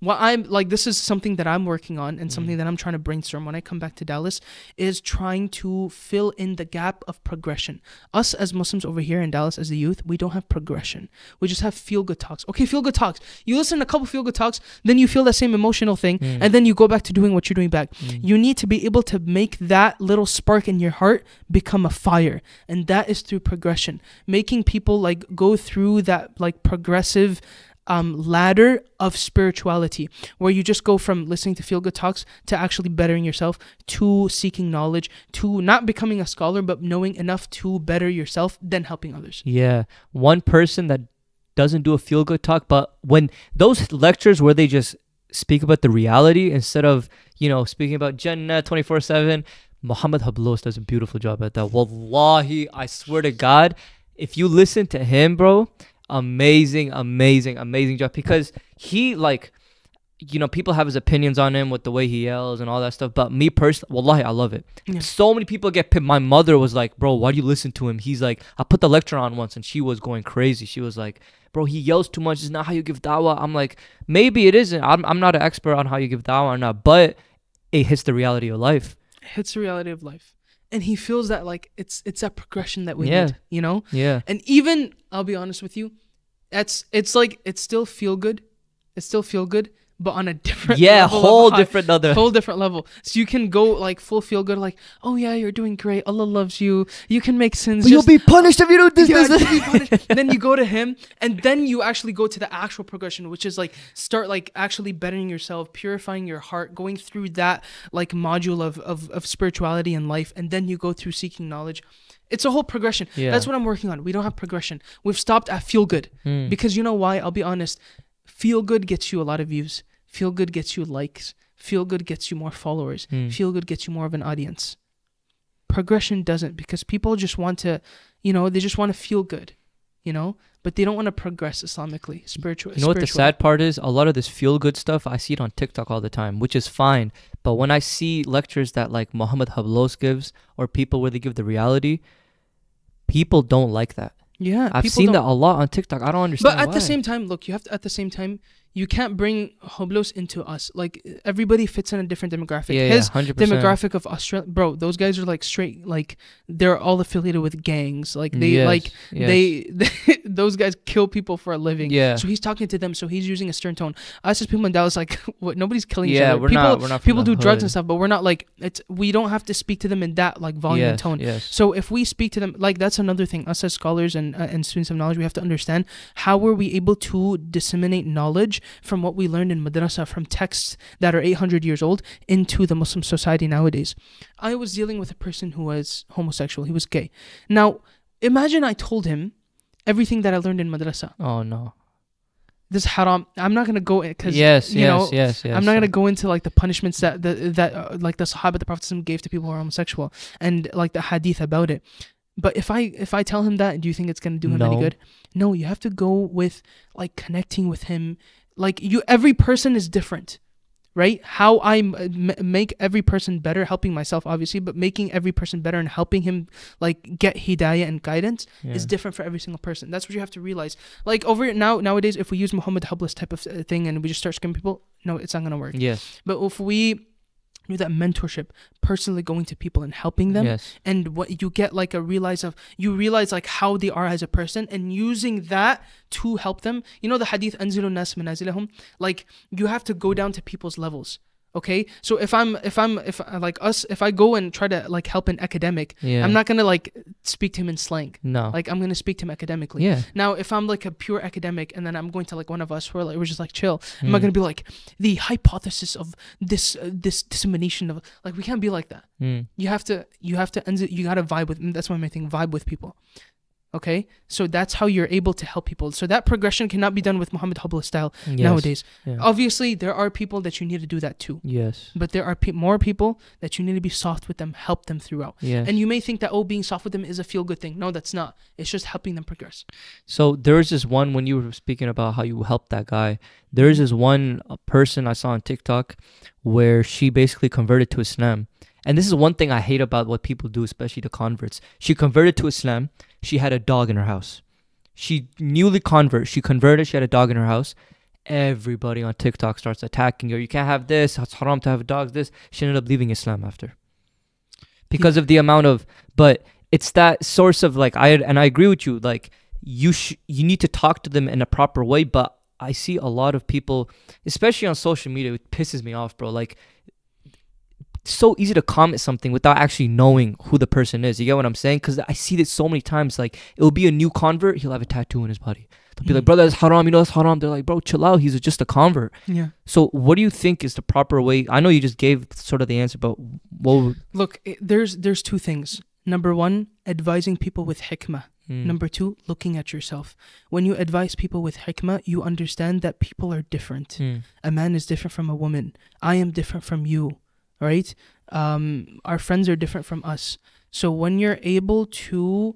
What I'm like, this is something that I'm working on and something Mhm. that I'm trying to brainstorm when I come back to Dallas is trying to fill in the gap of progression. Us as Muslims over here in Dallas as the youth, we don't have progression. We just have feel good talks. Okay, feel good talks. You listen to a couple feel good talks, then you feel that same emotional thing, Mm. and then you go back to doing what you're doing back. Mm. You need to be able to make that little spark in your heart become a fire. And that is through progression. Making people like go through that like progressive um, ladder of spirituality where you just go from listening to feel good talks to actually bettering yourself to seeking knowledge to not becoming a scholar but knowing enough to better yourself then helping others. Yeah. One person that doesn't do a feel good talk, but when those lectures where they just speak about the reality instead of, you know, speaking about Jannah 24 7, Muhammad Hoblos does a beautiful job at that. Wallahi, I swear to God, if you listen to him, bro, amazing, amazing, amazing job because he, like, you know, people have his opinions on him with the way he yells and all that stuff. But me personally, wallahi, I love it. Yeah. So many people get pissed. My mother was like, bro, why do you listen to him? He's like, I put the lecture on once and she was going crazy. She was like, bro, he yells too much. It's not how you give dawah. I'm like, maybe it isn't. I'm, I'm not an expert on how you give dawah or not, but it hits the reality of life. Hits the reality of life. And he feels that like it's it's that progression that we Yeah. need, you know? Yeah. And even I'll be honest with you, that's it's like it's still feel good. It still feel good, but on a different Yeah, level whole different other. whole different level. So you can go like full feel good, like, oh yeah, you're doing great. Allah loves you. You can make sins. But you'll be punished if you do this. yeah, this, then you go to him, and then you actually go to the actual progression, which is like start like actually bettering yourself, purifying your heart, going through that like module of of, of spirituality and life, and then you go through seeking knowledge. It's a whole progression. Yeah. That's what I'm working on. We don't have progression. We've stopped at feel good. Hmm. Because you know why? I'll be honest. Feel good gets you a lot of views. Feel good gets you likes. Feel good gets you more followers. Hmm. Feel good gets you more of an audience. Progression doesn't because people just want to, you know, they just want to feel good, you know, but they don't want to progress Islamically, spiritually. You know what the sad part is? A lot of this feel good stuff, I see it on TikTok all the time, which is fine. But when I see lectures that like Muhammad Hoblos gives or people where they give the reality, people don't like that. Yeah, I've seen don't- that a lot on TikTok. I don't understand. But at why. the same time, look, you have to. At the same time, you can't bring Hoblos into us. Like everybody fits in a different demographic. yeah, His yeah, 100%. demographic of Australia, bro. Those guys are like straight. Like they're all affiliated with gangs. Like they Yes, like yes. they, those guys kill people for a living. Yeah. So he's talking to them. So he's using a stern tone. Us as people in Dallas, like what? Nobody's killing each Yeah, other. we're people, not- we're not people do drugs and stuff, but we're not like it's. We don't have to speak to them in that like volume and tone. Yes. So if we speak to them, like that's another thing. Us as scholars and uh, and students of knowledge, we have to understand how were we able to disseminate knowledge from what we learned in madrasa from texts that are 800 years old into the Muslim society nowadays. I was dealing with a person who was homosexual. He was gay. Now imagine I told him everything that I learned in madrasa. Oh no. This haram. I'm not gonna go because Yes, you yes, know. yes, yes. I'm not gonna go into like the punishments that the, that uh, like the Sahaba, the Prophet gave to people who are homosexual, and like the hadith about it. But if I if I tell him that, do you think it's gonna do him any good? No, you have to go with like connecting with him. Like you, every person is different, right? How I make every person better, helping myself obviously, but making every person better and helping him like get hidayah and guidance is different for every single person. That's what you have to realize. Like over now nowadays, if we use Muhammad Hoblos type of uh, thing and we just start scamming people, no, it's not gonna work. Yes. But if we do that mentorship, personally going to people and helping them, Yes. and what you get like a realize of you realize like how they are as a person and using that to help them. You know the hadith anzilu nas manazilahum? Like you have to go down to people's levels. Okay, so if I'm if I'm if like us if I go and try to like help an academic, Yeah. I'm not gonna like speak to him in slang. No. Like I'm gonna speak to him academically. yeah. Now, if I'm like a pure academic, and then I'm going to like one of us who are like we're just like chill, I'm Mm. not gonna be like the hypothesis of this uh, this dissemination of like we can't be like that. Mm. You have to you have to end- you gotta vibe with. That's my main thing. Vibe with people. Okay, so that's how you're able to help people. So that progression cannot be done with Muhammad Hoblos style Yes. nowadays. Yeah. Obviously, there are people that you need to do that too, Yes. but there are pe- more people that you need to be soft with them, help them throughout. Yes. And you may think that oh, being soft with them is a feel good thing. No, that's not. It's just helping them progress. So there is this one when you were speaking about how you helped that guy. There is this one uh, person I saw on TikTok where she basically converted to Islam. And this is one thing I hate about what people do, especially the converts. She converted to Islam. She had a dog in her house. She newly convert. She converted. She had a dog in her house. Everybody on TikTok starts attacking her. You can't have this. It's haram to have dogs. This. She ended up leaving Islam after because of the amount of. But it's that source of like I and I agree with you. Like you sh- you need to talk to them in a proper way. But I see a lot of people, especially on social media, it pisses me off, bro. Like so easy to comment something without actually knowing who the person is. You get what I'm saying? Because I see this so many times. Like it'll be a new convert, he'll have a tattoo in his body. They'll be like, Mm. "Brother, that's haram." You know, that's haram. They're like, "Bro, chill out. He's just a convert." Yeah. So, what do you think is the proper way? I know you just gave sort of the answer, but what? Would, Look, there's there's two things. Number one, advising people with hikmah. Mm. Number two, looking at yourself. When you advise people with hikmah, you understand that people are different. Mm. A man is different from a woman. I am different from you, right? Um, our friends are different from us. So when you're able to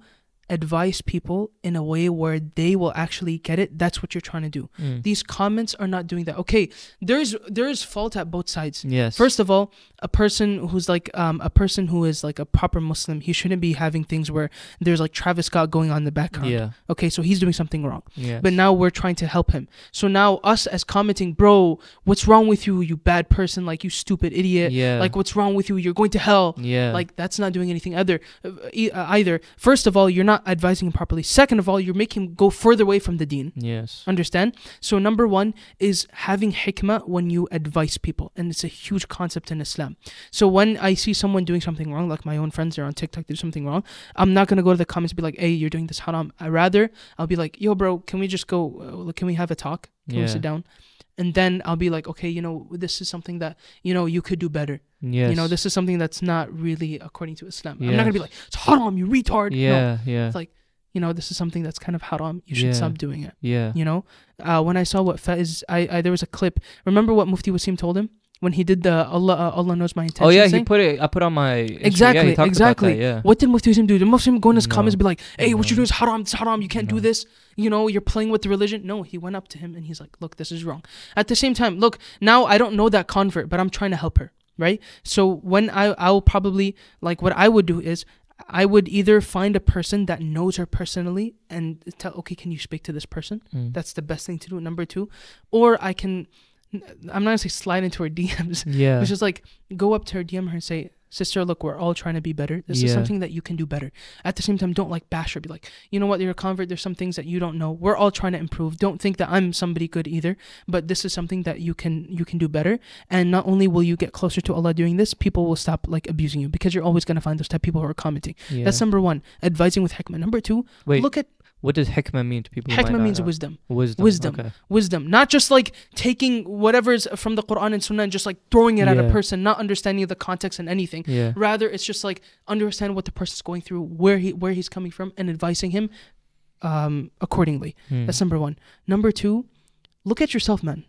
advise people in a way where they will actually get it, that's what you're trying to do. Mm. These comments are not doing that. Okay, there's there's fault at both sides. Yes. First of all, a person who's like um, a person who is like a proper Muslim, he shouldn't be having things where there's like Travis Scott going on in the background. Yeah. Okay, so he's doing something wrong. Yeah. But now we're trying to help him. So now us as commenting, bro, what's wrong with you, you bad person, like you stupid idiot. Yeah. Like what's wrong with you? You're going to hell. Yeah. Like that's not doing anything either. uh, uh, Either first of all, you're not advising him properly. Second of all, you're making him go further away from the deen. Yes. Understand? So number one is having hikmah when you advise people, and it's a huge concept in Islam. So when I see someone doing something wrong, like my own friends are on TikTok, do something wrong, I'm not gonna go to the comments and be like, "Hey, you're doing this haram." I rather I'll be like, "Yo, bro, can we just go? Uh, can we have a talk? Can we sit down?" And then I'll be like, "Okay, you know, this is something that you know you could do better. Yes. You know, this is something that's not really according to Islam. I'm not gonna be like, it's haram, you retard. No, Yeah. Yeah. it's like, you know, this is something that's kind of haram. You should Yeah. stop doing it. Yeah. You know, uh, when I saw what Faiz, I, I there was a clip. Remember what Mufti Wasim told him when he did the Allah uh, Allah knows my intentions. Oh yeah, he put it. I put on my Insta- Yeah, Exactly, exactly. That, yeah. What did Mufti Wasim do? Did Mufti Wasim go in his No. comments and be like, "Hey, what you No. do is haram. It's haram. You can't do this. You know, you're playing with the religion." No, he went up to him and he's like, "Look, this is wrong." At the same time, look, now I don't know that convert, but I'm trying to help her, right? So when I I'll probably like what I would do is I would either find a person that knows her personally and tell, okay, can you speak to this person? Mm. That's the best thing to do. Number two, or I can, I'm not gonna say slide into her DMs. yeah. It's just like go up to her, DM her, and say, "Sister, look, we're all trying to be better. This is something that you can do better." At the same time, don't like bash her. Be like, you know what? You're a convert. There's some things that you don't know. We're all trying to improve. Don't think that I'm somebody good either. But this is something that you can you can do better. And not only will you get closer to Allah doing this, people will stop like abusing you because you're always gonna find those type of people who are commenting. yeah. That's number one. Advising with hikmah. Number two, Wait. look at what does hikmah mean to people? hikmah means wisdom. Wisdom. wisdom. Okay. wisdom not just like taking whatever's from the quran and sunnah and just like throwing it at a person not understanding the context and anything Yeah. rather it's just like understand what the person's going through where he where he's coming from and advising him um accordingly Hmm. that's number one number two look at yourself man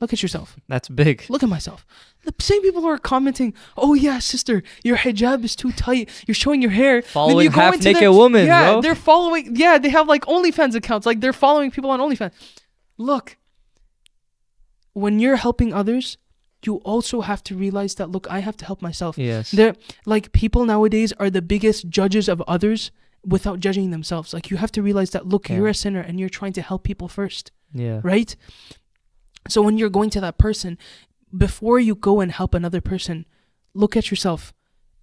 look at yourself That's big. look at myself the same people who are commenting oh yeah sister your hijab is too tight you're showing your hair Following you half naked their- woman, yeah bro. they're following yeah they have like onlyfans accounts like they're following people on onlyfans look when you're helping others you also have to realize that look i have to help myself Yes. they're like people nowadays are the biggest judges of others without judging themselves like you have to realize that look Yeah. you're a sinner and you're trying to help people first yeah. right so when you're going to that person before you go and help another person look at yourself.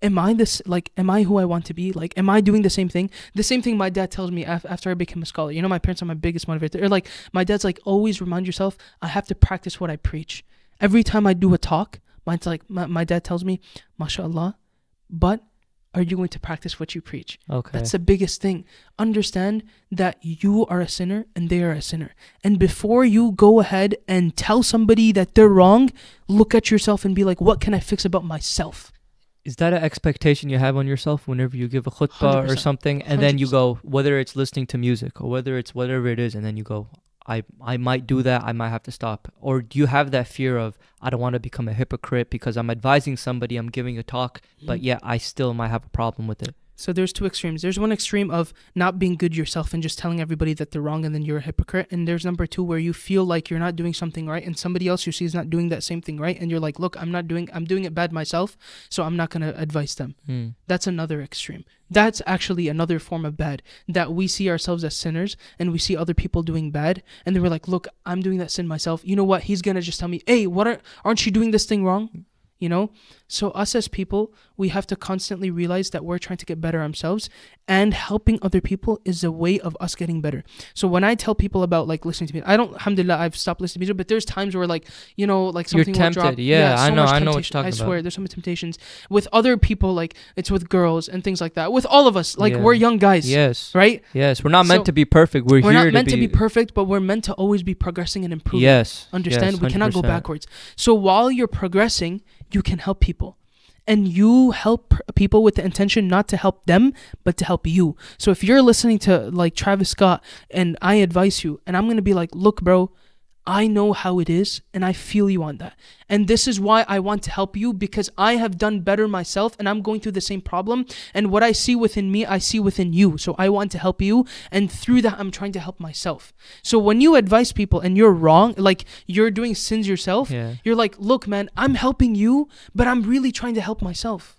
Am i this like am i who i want to be? Like am i doing the same thing? The same thing my dad tells me af- after i became a scholar. You know my parents are my biggest motivator. Or like my dad's like always remind yourself i have to practice what i preach. Every time i do a talk Mine's like my, my dad tells me, MashaAllah, but are you going to practice what you preach? Okay. That's the biggest thing. Understand that you are a sinner and they are a sinner. And before you go ahead and tell somebody that they're wrong, look at yourself and be like, what can I fix about myself? Is that an expectation you have on yourself whenever you give a khutbah or 100%. something, and then you go, whether it's listening to music or whether it's whatever it is, and then you go, I I might do that, I might have to stop, or do you have that fear of I don't want to become a hypocrite because I'm advising somebody, I'm giving a talk, but mm. yet I still might have a problem with it. So there's two extremes. There's one extreme of not being good yourself and just telling everybody that they're wrong and then you're a hypocrite. And there's number two where you feel like you're not doing something right and somebody else you see is not doing that same thing right. And you're like, look, I'm not doing, I'm doing it bad myself. So I'm not going to advise them. Hmm. That's another extreme. That's actually another form of bad that we see ourselves as sinners and we see other people doing bad. And then we're like, look, I'm doing that sin myself. You know what? He's going to just tell me, hey, what are, aren't you doing this thing wrong? You know? So, us as people, we have to constantly realize that we're trying to get better ourselves, and helping other people is a way of us getting better. So, when I tell people about like listening to music, I don't, alhamdulillah, I've stopped listening to music, but there's times where like, you know, like something You're something will drop. tempted. Yeah, I know- I know what you're talking I swear, about. there's so many temptations with other people, like it's with girls and things like that. With all of us, like Yeah. we're young guys, Yes. right? Yes. We're not meant So, to be perfect. We're, here. We're not meant to to be perfect, but we're meant to always be progressing and improving. Yes. Understand? yes, we cannot go backwards. So while you're progressing, you can help people. And you help people with the intention not to help them, but to help you. So if you're listening to like Travis Scott and I advise you, and I'm to be like, look, bro, I know how it is and I feel you on that. And this is why I want to help you because I have done better myself and I'm going through the same problem. And what I see within me, I see within you. So I want to help you. And through that, I'm trying to help myself. So when you advise people and you're wrong, like you're doing sins yourself, Yeah. you're like, look, man, I'm helping you, but I'm really trying to help myself.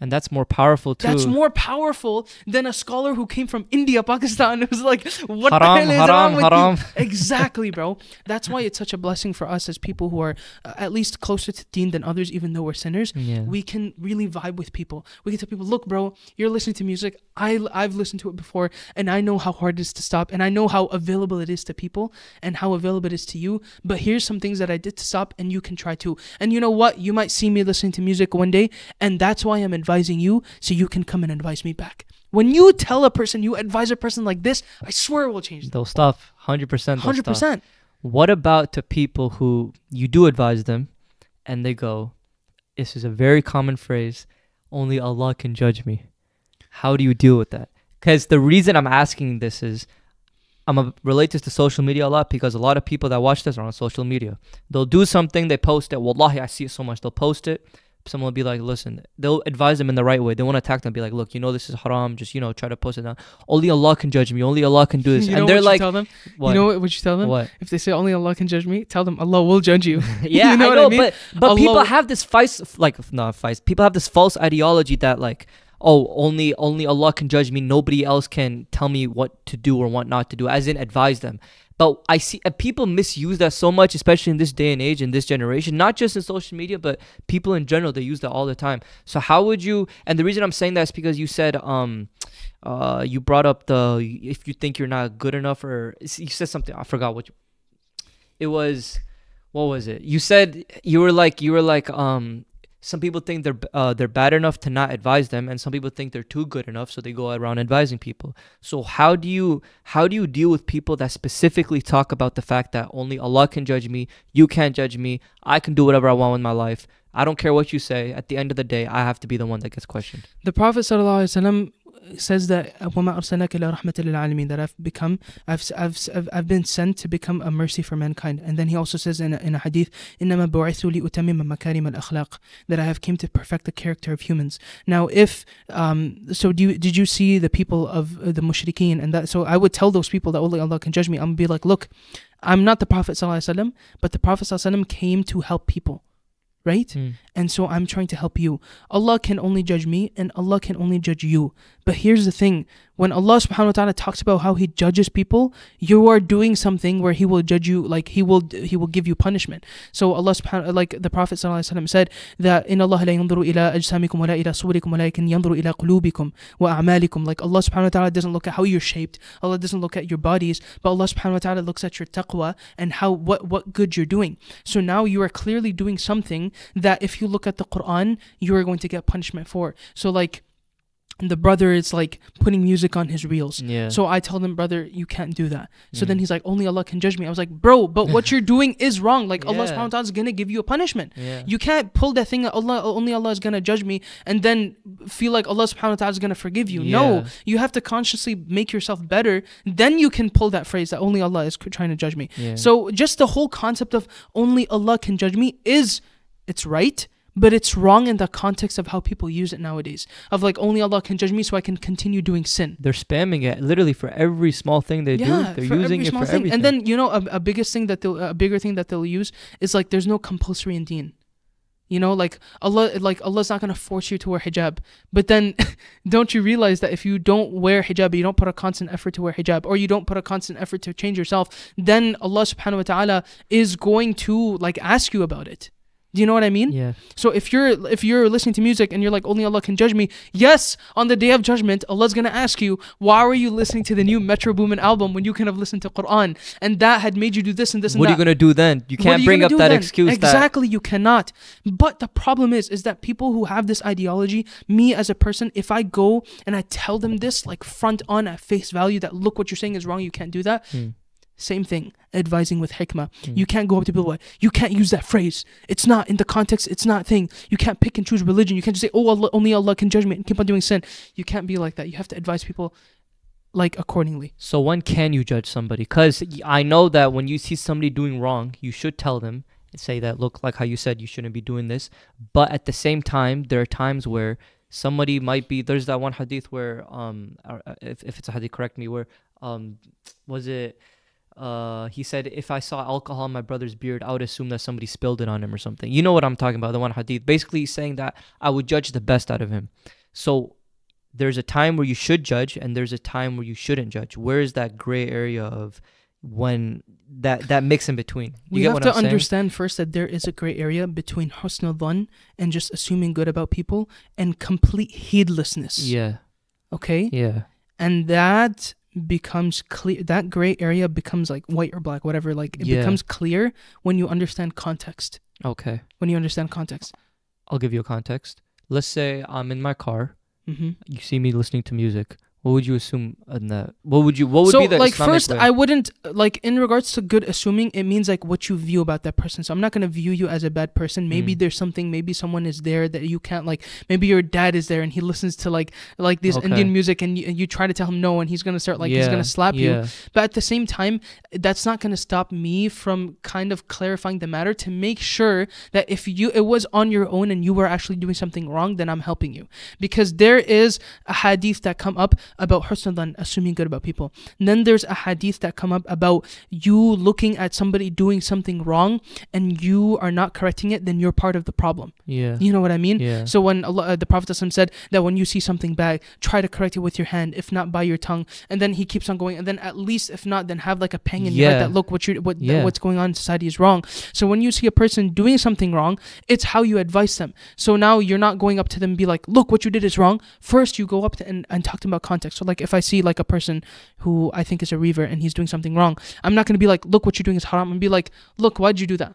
And that's more powerful too. That's more powerful than a scholar who came from India, Pakistan. It was like, what Haram, the hell is haram, wrong with haram. you? Exactly, bro. That's why it's such a blessing for us as people who are uh, at least closer to Deen than others, even though we're sinners. Yeah. We can really vibe with people. We can tell people, look, bro, you're listening to music. I, I've listened to it before, and I know how hard it is to stop, and I know how available it is to people, and how available it is to you. But here's some things that I did to stop, and you can try too. And you know what? You might see me listening to music one day, and that's why I'm advising you, so you can come and advise me back. When you tell a person, you advise a person like this, I swear it will change. They'll stop. Hundred percent. Hundred percent. What about to people who you do advise them, and they go, "This is a very common phrase. Only Allah can judge me." How do you deal with that? Because the reason I'm asking this is, I'm a, relate this to social media a lot because a lot of people that watch this are on social media. They'll do something, they post it. Wallahi, I see it so much. They'll post it. Someone will be like, listen, they'll advise them in the right way. They won't attack them. Be like, look, you know this is haram. Just you know, try to post it down. Only Allah can judge me. Only Allah can do this. And they're like, you tell them? what? You know what, what you tell them? what? If they say only Allah can judge me, tell them Allah will judge you. yeah, you know I what know, I mean? but but people have this false like not false. People have this false ideology that like, oh, only only Allah can judge me. Nobody else can tell me what to do or what not to do, as in advise them. But I see uh, people misuse that so much, especially in this day and age, in this generation. Not just in social media, but people in general. They use that all the time. So how would you? And the reason I'm saying that is because you said um, uh, you brought up the if you think you're not good enough, or you said something. I forgot what you. It was what was it? You said you were like you were like um some people think they're uh, they're bad enough to not advise them and some people think they're too good enough so they go around advising people. So how do you how do you deal with people that specifically talk about the fact that only Allah can judge me, you can't judge me, I can do whatever I want with my life. I don't care what you say. At the end of the day, I have to be the one that gets questioned. The Prophet ﷺ says that وَمَا أَرْسَلْنَاكَ إِلَّا رَحْمَةً لِلْعَالَمِينَ that I've become I've, I've, I've, I've been sent to become a mercy for mankind and then he also says in a, in a hadith إِنَّمَا بُعِثُ لِأُتَمِّمَ مَكَارِمَ الْأَخْلَاقِ that I have came to perfect the character of humans now if um so do you, did you see the people of uh, the mushrikeen and that so I would tell those people that only Allah can judge me I'm gonna be like look I'm not the Prophet ﷺ but the Prophet ﷺ came to help people right Hmm. and so I'm trying to help you. Allah can only judge me and Allah can only judge you. But here's the thing when Allah subhanahu wa ta'ala talks about how he judges people, you are doing something where he will judge you like he will he will give you punishment. So Allah subhanahu like the Prophet said that in Allah la yanzuru ila ajsamikum wa la ila yanzuru ila qulubikum wa a'malikum. Like Allah subhanahu wa ta'ala doesn't look at how you're shaped. Allah doesn't look at your bodies, but Allah subhanahu wa ta'ala looks at your taqwa and how what what good you're doing. So now you are clearly doing something that if you look at the Quran, you are going to get punishment for. So like the brother is like putting music on his reels. Yeah. So I tell him, brother, you can't do that. So Mm. then he's like, only Allah can judge me. I was like, bro, but what you're doing is wrong. Like Allah subhanahu wa ta'ala is gonna give you a punishment. yeah. You can't pull that thing that Allah only Allah is gonna judge me and then feel like Allah subhanahu wa ta'ala is gonna forgive you. Yeah. No. You have to consciously make yourself better. Then you can pull that phrase that only Allah is trying to judge me. yeah. So just the whole concept of only Allah can judge me is it's right, but it's wrong in the context of how people use it nowadays. Of like only Allah can judge me so I can continue doing sin. they're spamming it literally for every small thing they do. They're using every it small for thing. everything. And then you know a, a biggest thing that they'll a bigger thing that they'll use is like there's no compulsory in deen. You know, like Allah, like Allah's not gonna force you to wear hijab. But then, don't you realize that if you don't wear hijab, you don't put a constant effort to wear hijab, or you don't put a constant effort to change yourself, then Allah Subhanahu wa Taala is going to like ask you about it. Do you know what I mean? yeah. So if you're if you're listening to music and you're like only Allah can judge me, yes, on the day of judgment, Allah's gonna ask you, why were you listening to the new Metro Boomin album when you could have listened to Quran and that had made you do this and this and that? What are that? you gonna do then? You can't you bring up that then? excuse. That Exactly, you cannot. But the problem is, is that people who have this ideology, me as a person, if I go and I tell them this like front on at face value, that look what you're saying is wrong, you can't do that. Hmm. Same thing, advising with hikmah. Hmm. You can't go up to people like, you can't use that phrase. It's not in the context. It's not thing. You can't pick and choose religion. You can't just say, oh, Allah, only Allah can judge me and keep on doing sin. You can't be like that. You have to advise people like accordingly. So when can you judge somebody? Because I know that when you see somebody doing wrong, you should tell them and say that look like how you said you shouldn't be doing this. But at the same time, there are times where somebody might be. There's that one hadith where um, uh, if if it's a hadith, correct me. Where um, was it? Uh, he said, if I saw alcohol on my brother's beard, I would assume that somebody spilled it on him or something. You know what I'm talking about? The one hadith. Basically, he's saying that I would judge the best out of him. So there's a time where you should judge and there's a time where you shouldn't judge. Where is that gray area of when that that mix in between? You we get have what to I'm saying? understand first that there is a gray area between husn al and just assuming good about people and complete heedlessness. Yeah, Okay? yeah, And that becomes clear that gray area becomes like white or black, whatever. Like it Yeah. becomes clear when you understand context. okay. When you understand context. I'll give you a context. Let's say I'm in my car. Mm-hmm. You see me listening to music. What would you assume in that? What would you? What would so be the like Islamic first way? i wouldn't like in regards to good assuming it means like what you view about that person so i'm not going to view you as a bad person maybe Mm. there's something maybe someone is there that you can't like maybe your dad is there and he listens to like like this Okay. indian music and you, and you try to tell him no and he's going to start like he's gonna slap you but at the same time that's not going to stop me from kind of clarifying the matter to make sure that if you it was on your own and you were actually doing something wrong then i'm helping you because there is a hadith that come up about husn al-dhan, assuming good about people and then there's a hadith that come up about you looking at somebody doing something wrong and you are not correcting it then you're part of the problem Yeah. you know what i mean Yeah. so when Allah, uh, the Prophet said that when you see something bad, try to correct it with your hand, if not by your tongue. And then he keeps on going, and then at least if not, then have like a pang in your head that look what you what Yeah. what's going on in society is wrong. So when you see a person doing something wrong, it's how you advise them. So now you're not going up to them and be like, look what you did is wrong. First you go up to and, and talk to them about context. So like if I see like a person who I think is a revert and he's doing something wrong, I'm not gonna be like, look what you're doing is haram, and be like, look, why'd you do that?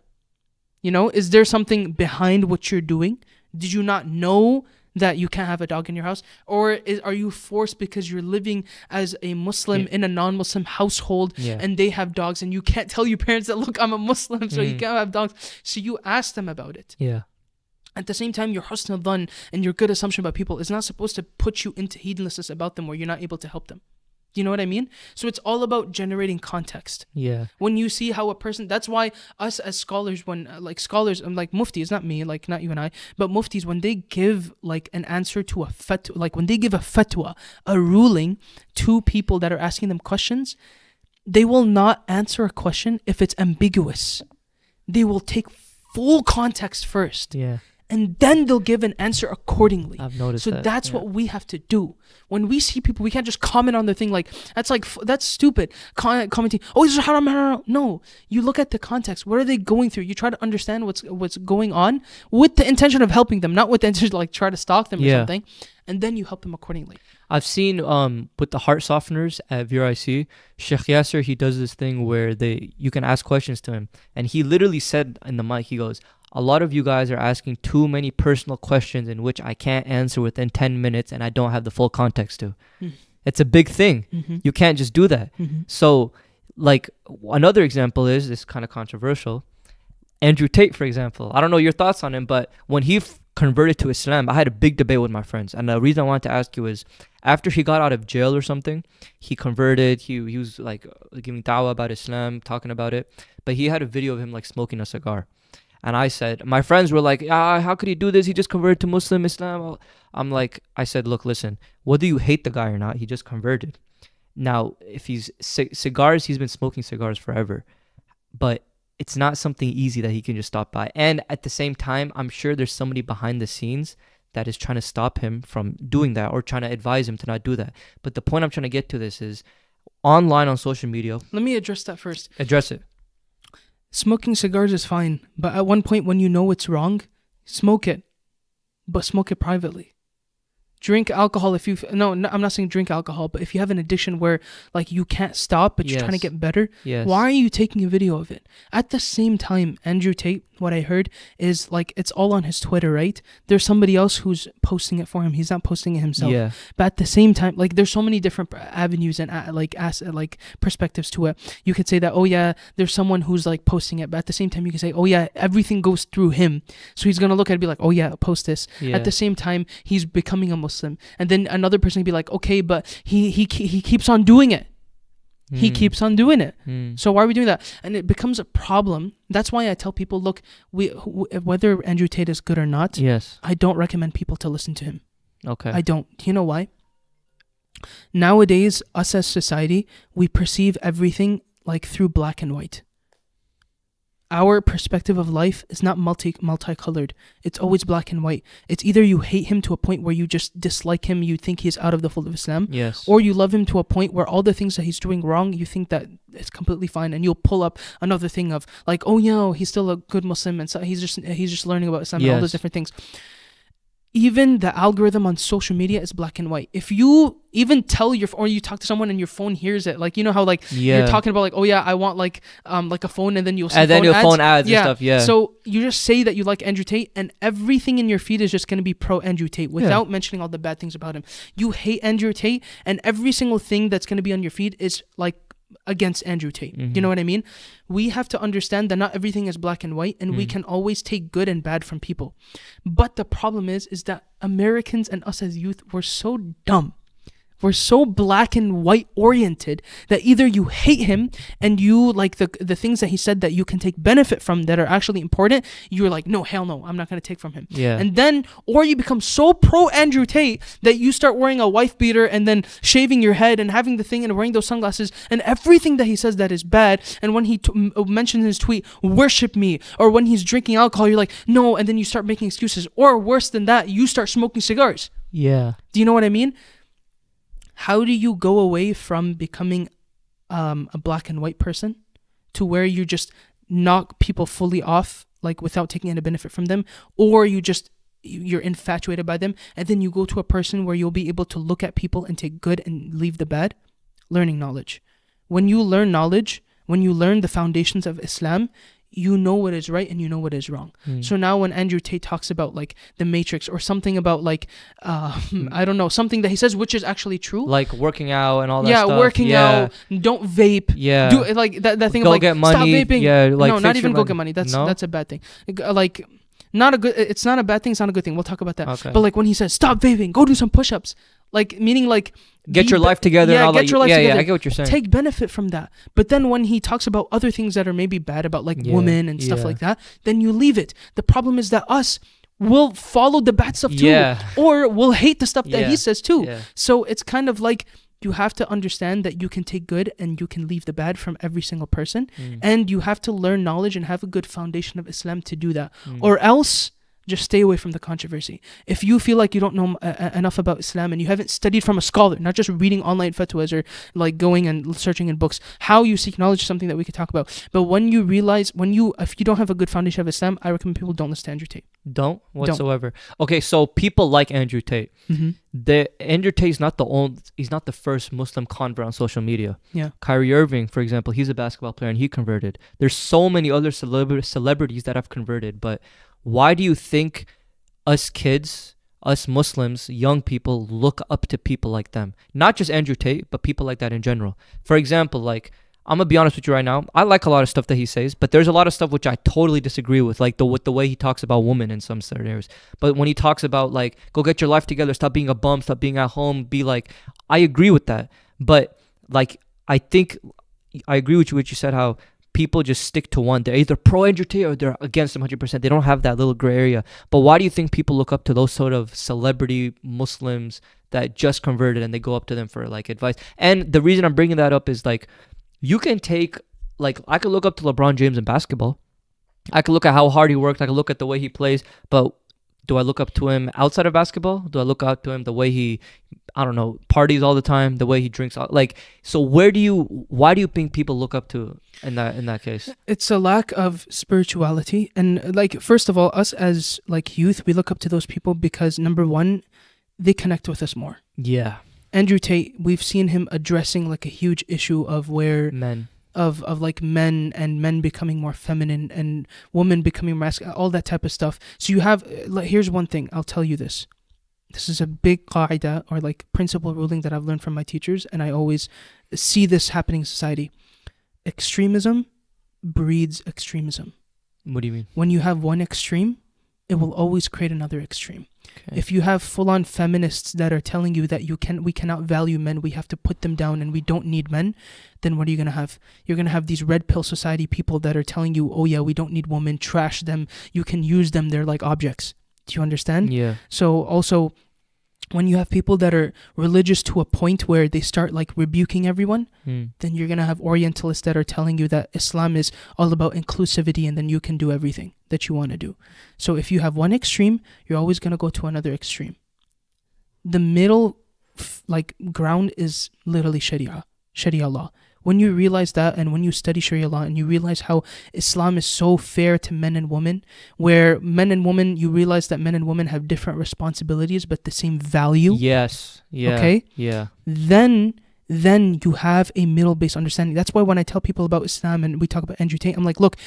You know, is there something behind what you're doing? Did you not know that you can't have a dog in your house? Or is, are you forced because you're living as a Muslim Yeah. in a non Muslim household Yeah. and they have dogs and you can't tell your parents that, look, I'm a Muslim, so you Mm. can't have dogs? So you ask them about it. yeah. At the same time, your husn al-dhan and your good assumption about people is not supposed to put you into heedlessness about them where you're not able to help them. Do you know what I mean? So it's all about generating context Yeah. when you see how a person that's why us as scholars when uh, like scholars i'm like muftis not me like not you and i but muftis when they give like an answer to a fatwa like when they give a fatwa a ruling to people that are asking them questions they will not answer a question if it's ambiguous they will take full context first Yeah. And then they'll give an answer accordingly. I've noticed So that. that's yeah. what we have to do. When we see people, we can't just comment on the thing like that's like that's stupid. Com- commenting, oh, this is haram, haram. No, you look at the context. What are they going through? You try to understand what's what's going on with the intention of helping them, not with the intention to like try to stalk them or something. And then you help them accordingly. I've seen um with the heart softeners at VRIC, Sheikh Yasser he does this thing where they you can ask questions to him, and he literally said in the mic, he goes, "A lot of you guys are asking too many personal questions in which I can't answer within ten minutes, and I don't have the full context to." Hmm. It's a big thing. Mm-hmm. You can't just do that. Mm-hmm. So, like another example is this kind of controversial. Andrew Tate, for example. I don't know your thoughts on him, but when he f- converted to Islam, I had a big debate with my friends. And the reason I wanted to ask you is after he got out of jail or something, he converted. He he was like giving dawah about Islam, talking about it. But he had a video of him like smoking a cigar. And I said, my friends were like, ah, how could he do this? He just converted to Muslim Islam. I'm like, I said, look, listen, whether you hate the guy or not, he just converted. Now, if he's cigars, he's been smoking cigars forever, but it's not something easy that he can just stop by. And at the same time, I'm sure there's somebody behind the scenes that is trying to stop him from doing that or trying to advise him to not do that. But the point I'm trying to get to this is online on social media, Let me address that first. address it. Smoking cigars is fine, but at one point when you know it's wrong, smoke it, but smoke it privately. Drink alcohol if you no, no, I'm not saying drink alcohol, but if you have an addiction where like you can't stop but you're trying to get better, Yes. why are you taking a video of it? At the same time, Andrew Tate, what I heard is like it's all on his Twitter, right? There's somebody else who's posting it for him. He's not posting it himself. Yeah. But at the same time, like there's so many different avenues and uh, like as like perspectives to it. You could say that oh yeah, there's someone who's like posting it, but at the same time you can say oh yeah, everything goes through him. So he's gonna look at it and be like oh yeah, post this. Yeah. At the same time, he's becoming a Muslim, and then another person can be like okay, but he he he keeps on doing it. He Mm. keeps on doing it. Mm. So why are we doing that? And it becomes a problem. That's why I tell people, look, we wh- whether Andrew Tate is good or not, Yes. I don't recommend people to listen to him. Okay. I don't. Do you know why? Nowadays, us as society, we perceive everything like through black and white. Our perspective of life is not multi multicolored. It's always black and white. It's either you hate him to a point where you just dislike him, you think he's out of the fold of Islam, yes. or you love him to a point where all the things that he's doing wrong, you think that it's completely fine, and you'll pull up another thing of like, oh yeah, he's still a good Muslim, and so he's just he's just learning about Islam and all those different things. Even the algorithm on social media is black and white. If you even tell your or you talk to someone and your phone hears it, like you know how like yeah. you're talking about like, oh yeah, I want like um like a phone, and then you'll see and then your ads. phone ads Yeah. and stuff. Yeah. So you just say that you like Andrew Tate, and everything in your feed is just going to be pro Andrew Tate without mentioning all the bad things about him. You hate Andrew Tate, and every single thing that's going to be on your feed is like against Andrew Tate. You Mhm. know what I mean? We have to understand that not everything is black and white, and we Mm. can always take good and bad from people. But the problem is, is that Americans and us as youth were so dumb. We're so black and white oriented that either you hate him and you like the the things that he said that you can take benefit from that are actually important, you're like, no, hell no, I'm not gonna take from him. yeah. And then, or you become so pro Andrew Tate that you start wearing a wife beater and then shaving your head and having the thing and wearing those sunglasses and everything that he says that is bad. And when he t- uh, mentions in his tweet, worship me, or when he's drinking alcohol, you're like, no. And then you start making excuses. Or worse than that, you start smoking cigars. yeah. Do you know what I mean? How do you go away from becoming um, a black and white person to where you just knock people fully off, like without taking any benefit from them, or you just you- you're infatuated by them, and then you go to a person where you'll be able to look at people and take good and leave the bad? Learning knowledge. When you learn knowledge, when you learn the foundations of Islam, you know what is right and you know what is wrong. Mm. So now when Andrew Tate talks about like the Matrix or something about like uh I don't know something that he says which is actually true. like working out and all that yeah, stuff. working yeah. out, don't vape. Yeah. Do like that, that thing go of like get stop vaping. Yeah, like no, not even go get money. That's no? that's a bad thing. Like not a good it's not a bad thing, it's not a good thing. We'll talk about that. okay. But like when he says stop vaping, go do some push-ups. Like meaning like get your life together. Yeah, get that. your life yeah, together. Yeah, I get what you're saying. take benefit from that. But then when he talks about other things that are maybe bad about like Yeah, women and stuff yeah. like that, then you leave it. The problem is that us will follow the bad stuff too. Yeah. Or will hate the stuff that he says too. So it's kind of like you have to understand that you can take good and you can leave the bad from every single person. Mm. And you have to learn knowledge and have a good foundation of Islam to do that. Mm. Or else just stay away from the controversy. If you feel like you don't know uh, uh, enough about Islam and you haven't studied from a scholar, not just reading online fatwas or like going and searching in books, how you seek knowledge is something that we could talk about. But when you realize, when you, if you don't have a good foundation of Islam, I recommend people don't listen to Andrew Tate. Don't whatsoever. Okay, so people like Andrew Tate. Mm-hmm. The Andrew Tate is not the only. He's not the first Muslim convert on social media. Yeah. Kyrie Irving, for example, he's a basketball player and he converted. There's so many other celebra- celebrities that have converted, but why do you think us kids, us Muslims, young people look up to people like them? Not just Andrew Tate, but people like that in general. For example, like I'm gonna be honest with you right now. I like a lot of stuff that he says, but there's a lot of stuff which I totally disagree with, like the with the way he talks about women in some certain areas. But when he talks about like go get your life together, stop being a bum, stop being at home, be like, I agree with that. But like I think I agree with you what you said how people just stick to one. They're either pro Andrew or they're against him 100%. They don't have that little gray area. But why do you think people look up to those sort of celebrity Muslims that just converted and they go up to them for like advice? And the reason I'm bringing that up is like you can take like I could look up to LeBron James in basketball. I could look at how hard he worked. I could look at the way he plays, but do I look up to him outside of basketball? Do I look up to him the way he, I don't know, parties all the time, the way he drinks? all- Like, so where do you, why do you think people look up to in that in that case? it's a lack of spirituality and like first of all us as like youth we look up to those people because number one they connect with us more Yeah, andrew tate we've seen him addressing like a huge issue of where men. Of of like men and men becoming more feminine and women becoming masculine all that type of stuff. So you have uh, here's one thing i'll tell you this. This is a big qaida or like principle ruling that i've learned from my teachers and i always see this happening in society. Extremism breeds extremism. What do you mean? when you have one extreme, it will always create another extreme. Okay. If you have full-on feminists that are telling you that you can we cannot value men, we have to put them down and we don't need men, then what are you going to have? You're going to have these red pill society people that are telling you, "Oh yeah, we don't need women, trash them. You can use them, they're like objects." Do you understand? Yeah, So also when you have people that are religious to a point where they start like rebuking everyone, Hmm. then you're going to have Orientalists that are telling you that Islam is all about inclusivity and then you can do everything that you want to do. So if you have one extreme, you're always going to go to another extreme. The middle like ground is literally Sharia, Sharia law. When you realize that and when you study Sharia law and you realize how Islam is so fair to men and women, where men and women, you realize that men and women have different responsibilities but the same value yes, yeah, Okay. yeah, then then you have a middle based understanding. That's why when I tell people about Islam and we talk about Andrew Tate, I'm like, look,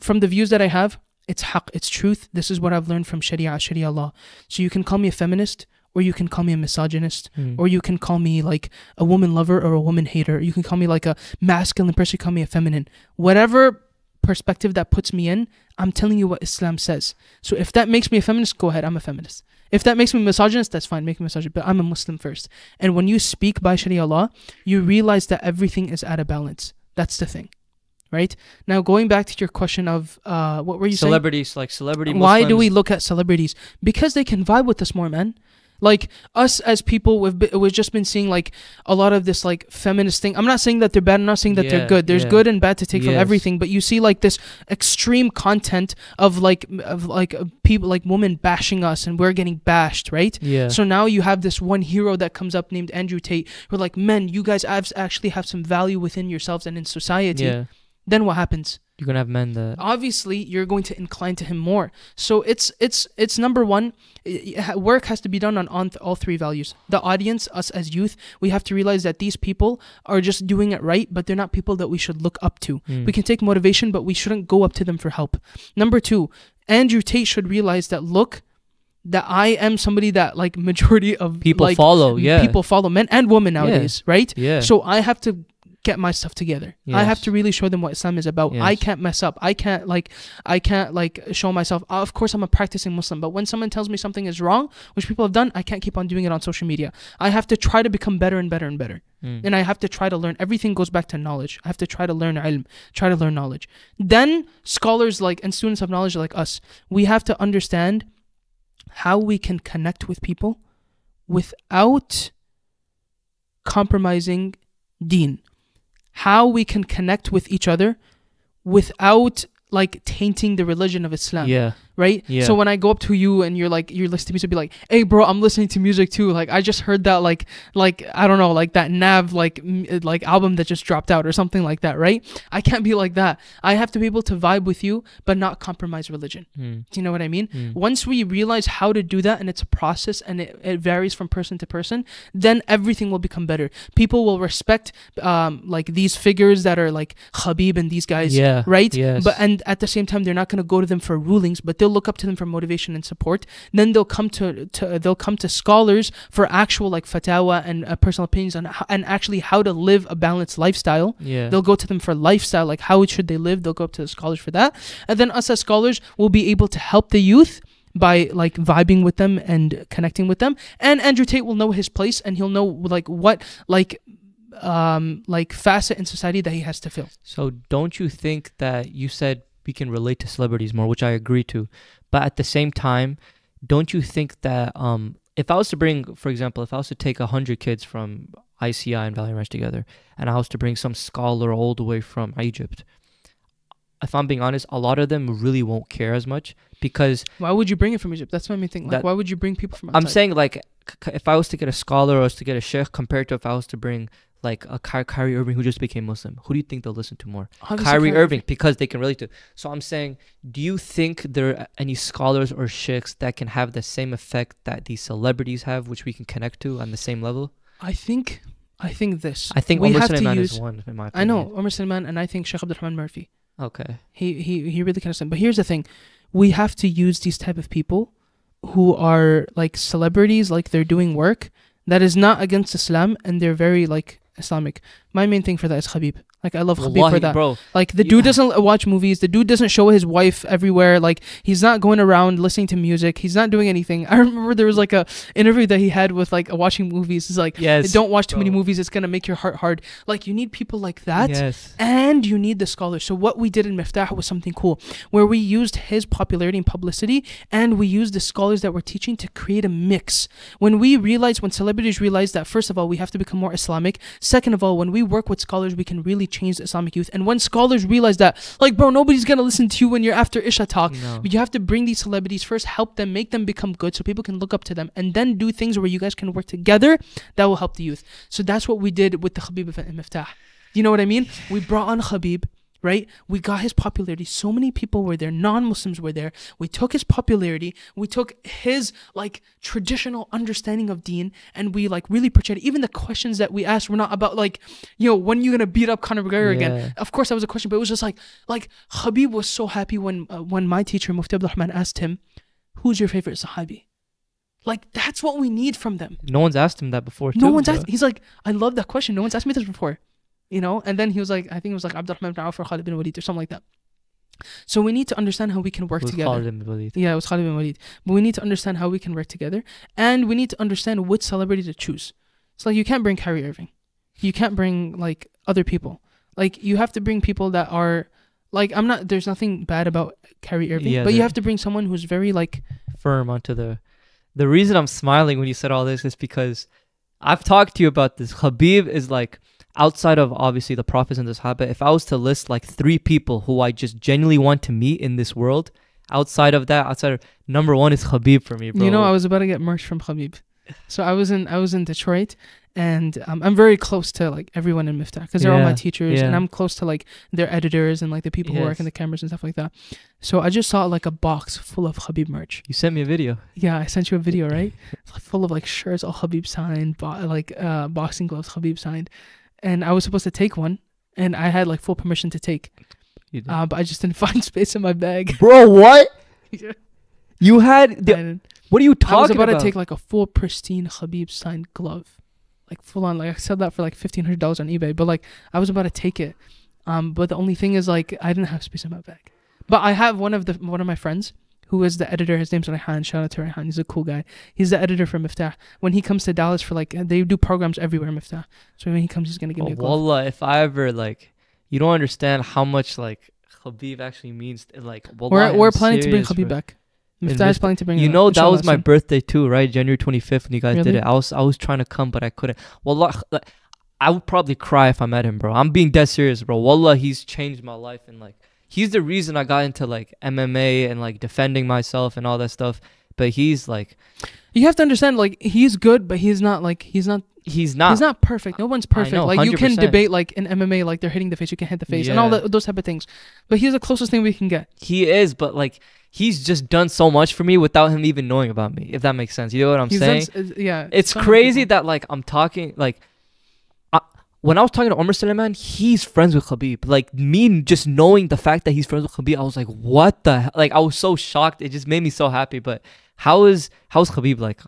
from the views that I have, it's haq, it's truth. This is what I've learned from Sharia, Sharia law. So you can call me a feminist, or you can call me a misogynist, Hmm. or you can call me like a woman lover or a woman hater. You can call me like a masculine person, you call me a feminine. Whatever perspective that puts me in, I'm telling you what Islam says. So if that makes me a feminist, go ahead, I'm a feminist. If that makes me misogynist, that's fine, make me a misogynist. But I'm a Muslim first. And when you speak by Sharia law, you realize that everything is out of balance. That's the thing. Right? Now going back to your question of uh what were you saying? celebrities like celebrity. Why do we look at celebrities? Because they can vibe with us more, man. Like us as people, we've be- we've just been seeing like a lot of this like feminist thing. I'm not saying that they're bad. I'm not saying that Yeah, they're good. There's yeah. good and bad to take from everything. But you see like this extreme content of like of like uh, people like women bashing us, and we're getting bashed, right? Yeah. So now you have this one hero that comes up named Andrew Tate. We're like, men, you guys actually have some value within yourselves and in society. yeah. Then what happens? You're gonna have men that. obviously you're going to incline to him more so it's it's it's number one work has to be done on, on all three values the audience us as youth we have to realize that these people are just doing it right but they're not people that we should look up to Hmm. we can take motivation but we shouldn't go up to them for help number two andrew tate should realize that look that i am somebody that like majority of People like, follow. Yeah. people follow men and women nowadays right Yeah. so I have to get my stuff together. I have to really show them what Islam is about. I can't mess up. I can't like I can't like show myself. Uh, of course I'm a practicing Muslim, but when someone tells me something is wrong, which people have done, I can't keep on doing it on social media. I have to try to become better and better and better. Hmm. And I have to try to learn. Everything goes back to knowledge. I have to try to learn ilm, try to learn knowledge. Then scholars like and students of knowledge like us, we have to understand how we can connect with people without compromising deen. How we can connect with each other without like tainting the religion of Islam yeah. Right? Yeah. So when I go up to you and you're like you're listening to music, be like, "Hey, bro, I'm listening to music too." Like I just heard that like like I don't know like that Nav like m- like album that just dropped out or something like that, right? I can't be like that. I have to be able to vibe with you, but not compromise religion. Mm. Do you know what I mean? Mm. Once we realize how to do that and it's a process and it, it varies from person to person, then everything will become better. People will respect um, like these figures that are like Habib and these guys, Yeah. right? Yes. But and at the same time, they're not going to go to them for rulings, but they'll look up to them for motivation and support. Then they'll come to, to they'll come to scholars for actual like fatwa and uh, personal opinions on and actually how to live a balanced lifestyle. yeah. They'll go to them for lifestyle, like how should they live. They'll go up to the scholars for that, and then us as scholars will be able to help the youth by like vibing with them and connecting with them. And Andrew Tate will know his place, and he'll know like what like um like facet in society that he has to fill. So don't you think that you said we can relate to celebrities more, which I agree to, but at the same time, don't you think that um if I was to bring, for example, if I was to take a hundred kids from ICI and Valley Ranch together, and I was to bring some scholar all the way from Egypt, if I'm being honest, a lot of them really won't care as much because Why would you bring it from Egypt? That's what I mean. Think like, That- why would you bring people from? Outside? I'm saying like if I was to get a scholar or was to get a sheikh compared to if I was to bring like a Ky- Kyrie Irving who just became Muslim, who do you think they'll listen to more? Obviously Kyrie Irving because they can relate to. So I'm saying, do you think there are any scholars or sheikhs that can have the same effect that these celebrities have, which we can connect to on the same level? I think I think this. I think we Omar have to use. is one in my opinion. I know Omar Suleiman and I think Sheikh Abdurrahman Murphy. Okay. He he he really kind of. But here's the thing, we have to use these type of people who are like celebrities, like they're doing work that is not against Islam and they're very like Islamic. My main thing for that is Khabib. Like I love Khabib for that. bro. Like the dude doesn't uh, watch movies. The dude doesn't show his wife everywhere. Like he's not going around listening to music. He's not doing anything. I remember there was like a interview that he had with like watching movies. He's like Yes. don't watch too many movies. It's gonna make your heart hard. Like you need people like that Yes. and you need the scholars. So what we did in Miftaah was something cool, where we used his popularity and publicity, and we used the scholars that were teaching to create a mix. When we realize, when celebrities realize that, first of all, we have to become more Islamic. Second of all, when we work with scholars, we can really change the Islamic youth. And when scholars realize that, like, bro, nobody's gonna listen to you when you're after Isha talk. No. But you have to bring these celebrities first, help them, make them become good so people can look up to them, and then do things where you guys can work together that will help the youth. So that's what we did with the Khabib in Miftaah. You know what I mean? We brought on Khabib, right? We got his popularity. So many people were there. Non-Muslims were there. We took his popularity. We took his like traditional understanding of Deen, and we like really portrayed. it. Even the questions that we asked were not about like, you know, when are you gonna beat up Conor McGregor Yeah. again. Of course, that was a question, but it was just like, like Khabib was so happy when uh, when my teacher Mufti Abdul Rahman asked him, "Who's your favorite Sahabi?" Like that's what we need from them. No one's asked him that before. No too, one's bro. asked. He's like, I love that question. No one's asked me this before, you know. And then he was like, I think it was like Abdurrahman ibn Auf or Khalid bin Walid or something like that. So we need to understand how we can work With together. Khalid bin Walid. Yeah, it was Khalid bin Walid. But we need to understand how we can work together, and we need to understand which celebrity to choose. It's like you can't bring Kyrie Irving, you can't bring like other people. Like you have to bring people that are like I'm not. There's nothing bad about Kyrie Irving, Yeah, but you have to bring someone who's very like firm onto the the reason I'm smiling when you said all this is because I've talked to you about this. Habib is like outside of obviously the prophets and the Sahaba, if I was to list like three people who I just genuinely want to meet in this world, outside of that, outside of number one is Habib for me, bro. You know, I was about to get merch from Khabib. So I was in I was in Detroit, and um, I'm very close to like everyone in Miftaah because they're all my Yeah, teachers, and. I'm close to like their editors and like the people who work in the cameras and stuff like that. So I just saw like a box full of Khabib merch. you sent me a video. Yeah, I sent you a video, right? It's like full of like shirts, all Khabib signed, bo- like uh, boxing gloves, Khabib signed, and I was supposed to take one, and I had like full permission to take, You did. uh, but I just didn't find space in my bag. bro, what? Yeah. You had the, didn't- what are you talking about? I was talking about, about? to take like a full pristine Khabib signed glove, like full on. Like I sold that for like fifteen hundred dollars on eBay, but like I was about to take it. Um, but the only thing is like I didn't have space in my bag. But I have one of the one of my friends who is the editor. His name's Rehan. Shout out to Rehan. He's a cool guy. He's the editor for Miftaah. When he comes to Dallas for like they do programs everywhere Miftaah. So when he comes, he's gonna give me Oh, a call. wallah, if I ever like, you don't understand how much like Habib actually means. Like, wallah, we're we're I'm planning to bring serious, Habib bro. back. Miftaah is planning to bring. You know that was my soon. birthday too, right? January 25th when you guys did it. I was I was trying to come, but I couldn't. Wallah, like, I would probably cry if I met him, bro. I'm being dead serious, bro. Wallah, he's changed my life and like he's the reason I got into like MMA and like defending myself and all that stuff. But he's like You have to understand, like he's good, but he's not like he's not he's not. he's not perfect. No one's perfect. know, like you can debate like in MMA, like they're hitting the face, you can hit the face, and all that, those type of things. But he's the closest thing we can get. He is, but like he's just done so much for me without him even knowing about me. If that makes sense, you know what I'm He's saying? done yeah. it's crazy people- that like I'm talking like when I was talking to Omar Suleiman, he's friends with Khabib. Like me just knowing the fact that he's friends with Khabib, I was like, what the hell? Like I was so shocked. It just made me so happy. But how is how's Khabib like?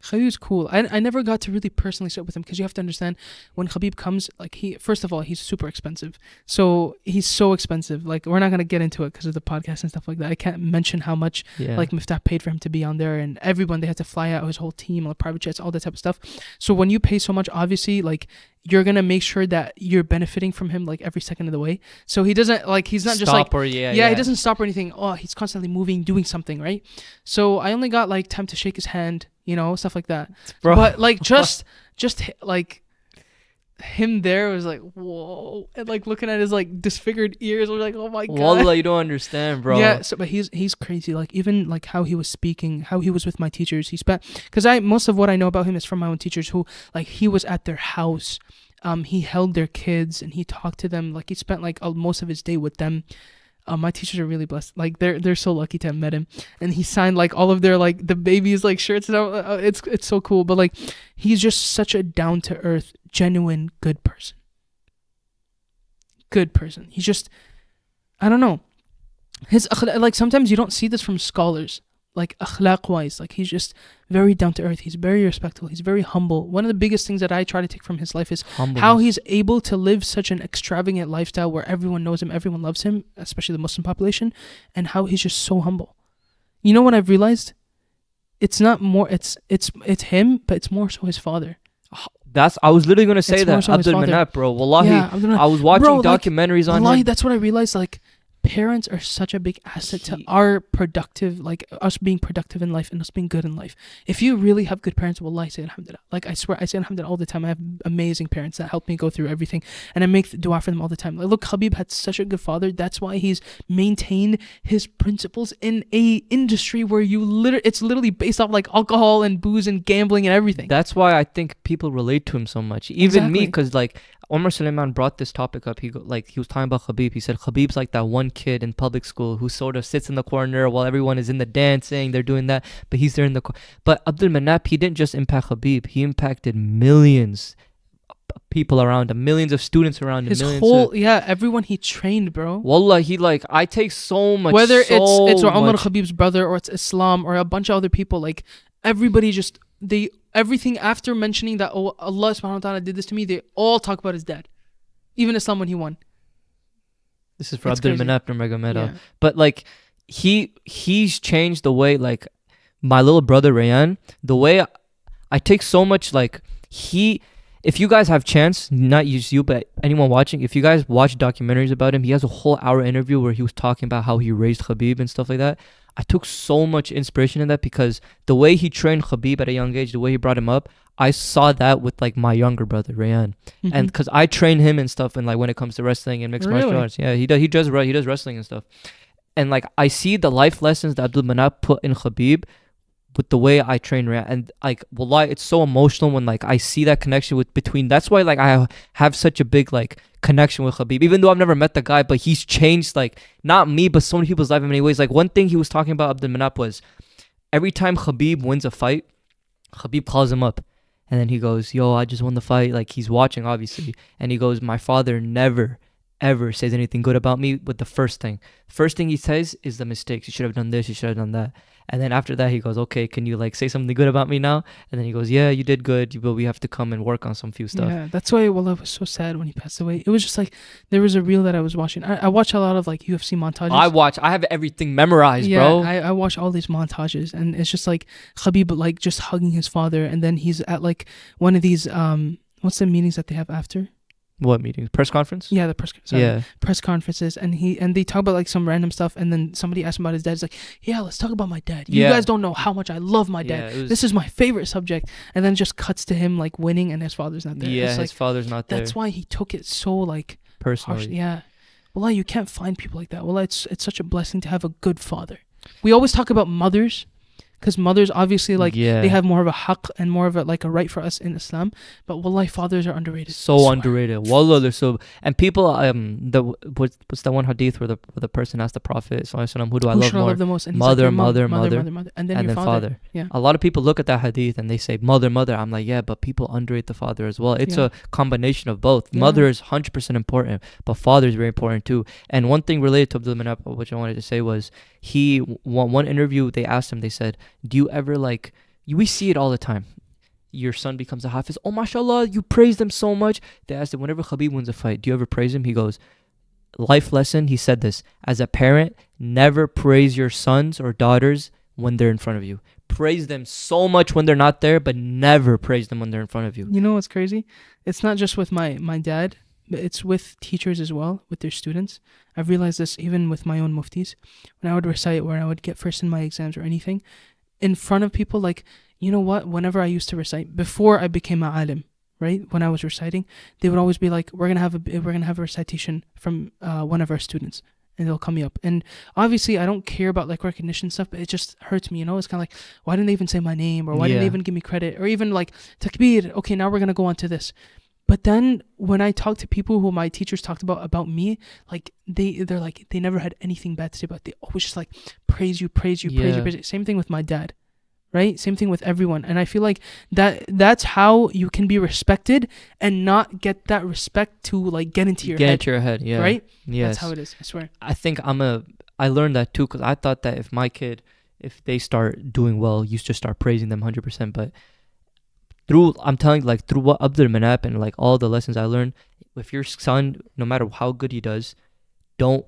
Khabib's cool. I, I never got to really personally sit with him because you have to understand when Khabib comes, like he first of all he's super expensive. So he's so expensive. Like we're not gonna get into it because of the podcast and stuff like that. I can't mention how much Yeah. like Miftaah paid for him to be on there, and everyone they had to fly out his whole team, like private jets, all that type of stuff. So when you pay so much, obviously like you're gonna make sure that you're benefiting from him like every second of the way. So he doesn't like he's not just like or yeah, yeah, he doesn't stop or anything. Oh, he's constantly moving, doing something, right? So I only got like time to shake his hand, you know, stuff like that. Bro. But like just just like him there was like whoa, and like looking at his like disfigured ears, was like oh my god. Wallah, you don't understand, bro. Yeah, so but he's he's crazy. Like even like how he was speaking, how he was with my teachers. He spent because I most of what I know about him is from my own teachers who like he was at their house. Um, he held their kids and he talked to them. Like he spent like most of his day with them. Um, my teachers are really blessed. Like they're they're so lucky to have met him, and he signed like all of their like the babies like shirts and all. Uh, it's it's so cool. But like he's just such a down to earth, genuine good person. Good person. He's just I don't know his like sometimes you don't see this from scholars like akhlaq wise like he's just very down to earth he's very respectful he's very humble one of the biggest things that i try to take from his life is Humbleness. how he's able to live such an extravagant lifestyle where everyone knows him everyone loves him especially the muslim population and how he's just so humble you know what i've realized it's not more it's it's it's him but it's more so his father ah, That's I was literally gonna say It's that so Abdul. Manap, bro. Wallahi, yeah I was watching Bro, like, documentaries on Wallahi, him. that's what I realized. Like, parents are such a big asset to our productive, like us being productive in life and us being good in life. If you really have good parents, wallahi, say alhamdulillah. Like, I swear, I say alhamdulillah all the time. I have amazing parents that help me go through everything, and I make dua for them all the time. Like, look, Khabib had such a good father. That's why he's maintained his principles in a industry where you literally, it's literally based off like alcohol and booze and gambling and everything. That's why I think people relate to him so much. Even me, because like Omar Suleiman brought this topic up. He go, like he was talking about Khabib. He said Khabib's like that one kid in public school who sort of sits in the corner while everyone is in the dancing. They're doing that, but he's there in the. cor- But Abdul Manap, he didn't just impact Khabib, He impacted millions of people around him, millions of students around him. his whole, of, yeah, everyone he trained, bro. Wallah, he like I take so much. whether so it's it's Umar much- Khabib's brother or it's Islam or a bunch of other people, like everybody just they everything after mentioning that oh Allah subhanahu wa ta'ala did this to me, they all talk about his dad. Even Islam when he won. This is for It's Abdul crazy. Manap Nurmagomedov. Yeah. but like he he's changed the way like my little brother Rayan the way I, I take so much like he if you guys have chance not just you but anyone watching if you guys watch documentaries about him he has a whole hour interview where he was talking about how he raised Khabib and stuff like that I took so much inspiration in that because the way he trained Khabib at a young age the way he brought him up I saw that with like my younger brother Rayan and Mhm. because I train him and stuff, and like when it comes to wrestling and mixed martial arts, yeah, he does. He does. He does wrestling and stuff. And like I see the life lessons that Abdul Manap put in Khabib with the way I train and like wallahi, it's so emotional when like I see that connection with between. That's why like I have such a big like connection with Khabib, even though I've never met the guy, but he's changed like not me, but so many people's life in many ways. Like one thing he was talking about Abdul Manap was every time Khabib wins a fight, Khabib calls him up. And then he goes, Yo, I just won the fight. Like he's watching, obviously. And he goes, My father never, ever says anything good about me with the first thing. First thing he says is the mistakes. You should have done this, you should have done that. And then after that, he goes, Okay, can you like say something good about me now? And then he goes, Yeah, you did good, but we have to come and work on some few stuff. Yeah, that's why well I was so sad when he passed away. It was just like there was a reel that I was watching. I, I watch a lot of like UFC montages. I watch, I have everything memorized, yeah, bro. I, I watch all these montages and it's just like Khabib like just hugging his father and then he's at like one of these um what's the meetings that they have after? What meetings? Press conference? Yeah, the press sorry, Yeah. press conferences and he and they talk about like some random stuff and then somebody asks him about his dad. He's like, Yeah, let's talk about my dad. You Yeah. guys don't know how much I love my dad. Yeah, was- This is my favorite subject. And then just cuts to him like winning and his father's not there. yeah, it's his like father's not there that's why he took it so like harsh. personally. Yeah. Wallah, you can't find people like that. Well, it's it's such a blessing to have a good father. We always talk about mothers, because mothers obviously like yeah. they have more of a haqq and more of a like a right for us in Islam. But wallahi, fathers are underrated. So underrated. Wallah, they're so and people um the what's what's that one hadith where the where the person asked the Prophet Sallallahu who do I Who love I more? love the most? And Mother, like, mother, mother, mother, mother, mother, and then and your then father. father. Yeah. A lot of people look at that hadith and they say mother, mother. I'm like, yeah, but people underrate the father as well. It's Yeah. a combination of both. Yeah. Mother is hundred percent important, but father is very important too. And one thing related to Abdul Manap, which I wanted to say was he one one interview they asked him. They said, "Do you ever like?" We see it all the time. Your son becomes a hafiz. Oh, mashallah, you praise them so much. They asked him, whenever Khabib wins a fight, do you ever praise him? He goes, life lesson. He said this as a parent, never praise your sons or daughters when they're in front of you. Praise them so much when they're not there, but never praise them when they're in front of you. You know what's crazy? It's not just with my my dad, but it's with teachers as well, with their students. I've realized this even with my own muftis. When I would recite, where I would get first in my exams or anything, in front of people, like you know what? Whenever I used to recite before I became a alim, right? When I was reciting, they would always be like, "We're gonna have a we're gonna have a recitation from uh, one of our students." And they'll call me up, and obviously I don't care about like recognition stuff, but it just hurts me, you know. It's kind of like, why didn't they even say my name, or why didn't they even give me credit, or even like takbir. Okay, now we're gonna go on to this. But then when I talk to people who my teachers talked about about me, like they they're like they never had anything bad to say about. They always just like praise you, praise you, praise you, praise you. Same thing with my dad, right? Same thing with everyone. And I feel like that that's how you can be respected and not get that respect to like get into your Get head, into your head, yeah. right? Yes. That's how it is. I swear. I think I'm a. I learned that too because I thought that if my kid, if they start doing well, you just start praising them hundred percent. But through, I'm telling you, like through what Abdul Manap and like all the lessons I learned, if your son, no matter how good he does, don't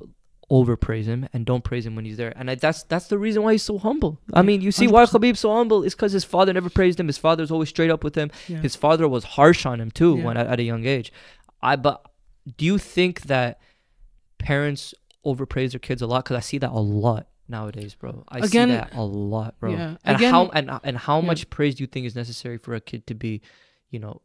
overpraise him and don't praise him when he's there. And I, that's that's the reason why he's so humble. I mean, you see why 100%. Khabib's so humble is because his father never praised him. His father's always straight up with him. Yeah. His father was harsh on him too Yeah. when at, at a young age. I but do you think that parents overpraise their kids a lot? Because I see that a lot nowadays, bro. I Again- see that a lot, bro. Yeah. And Again- how and and how Yeah. much praise do you think is necessary for a kid to be, you know,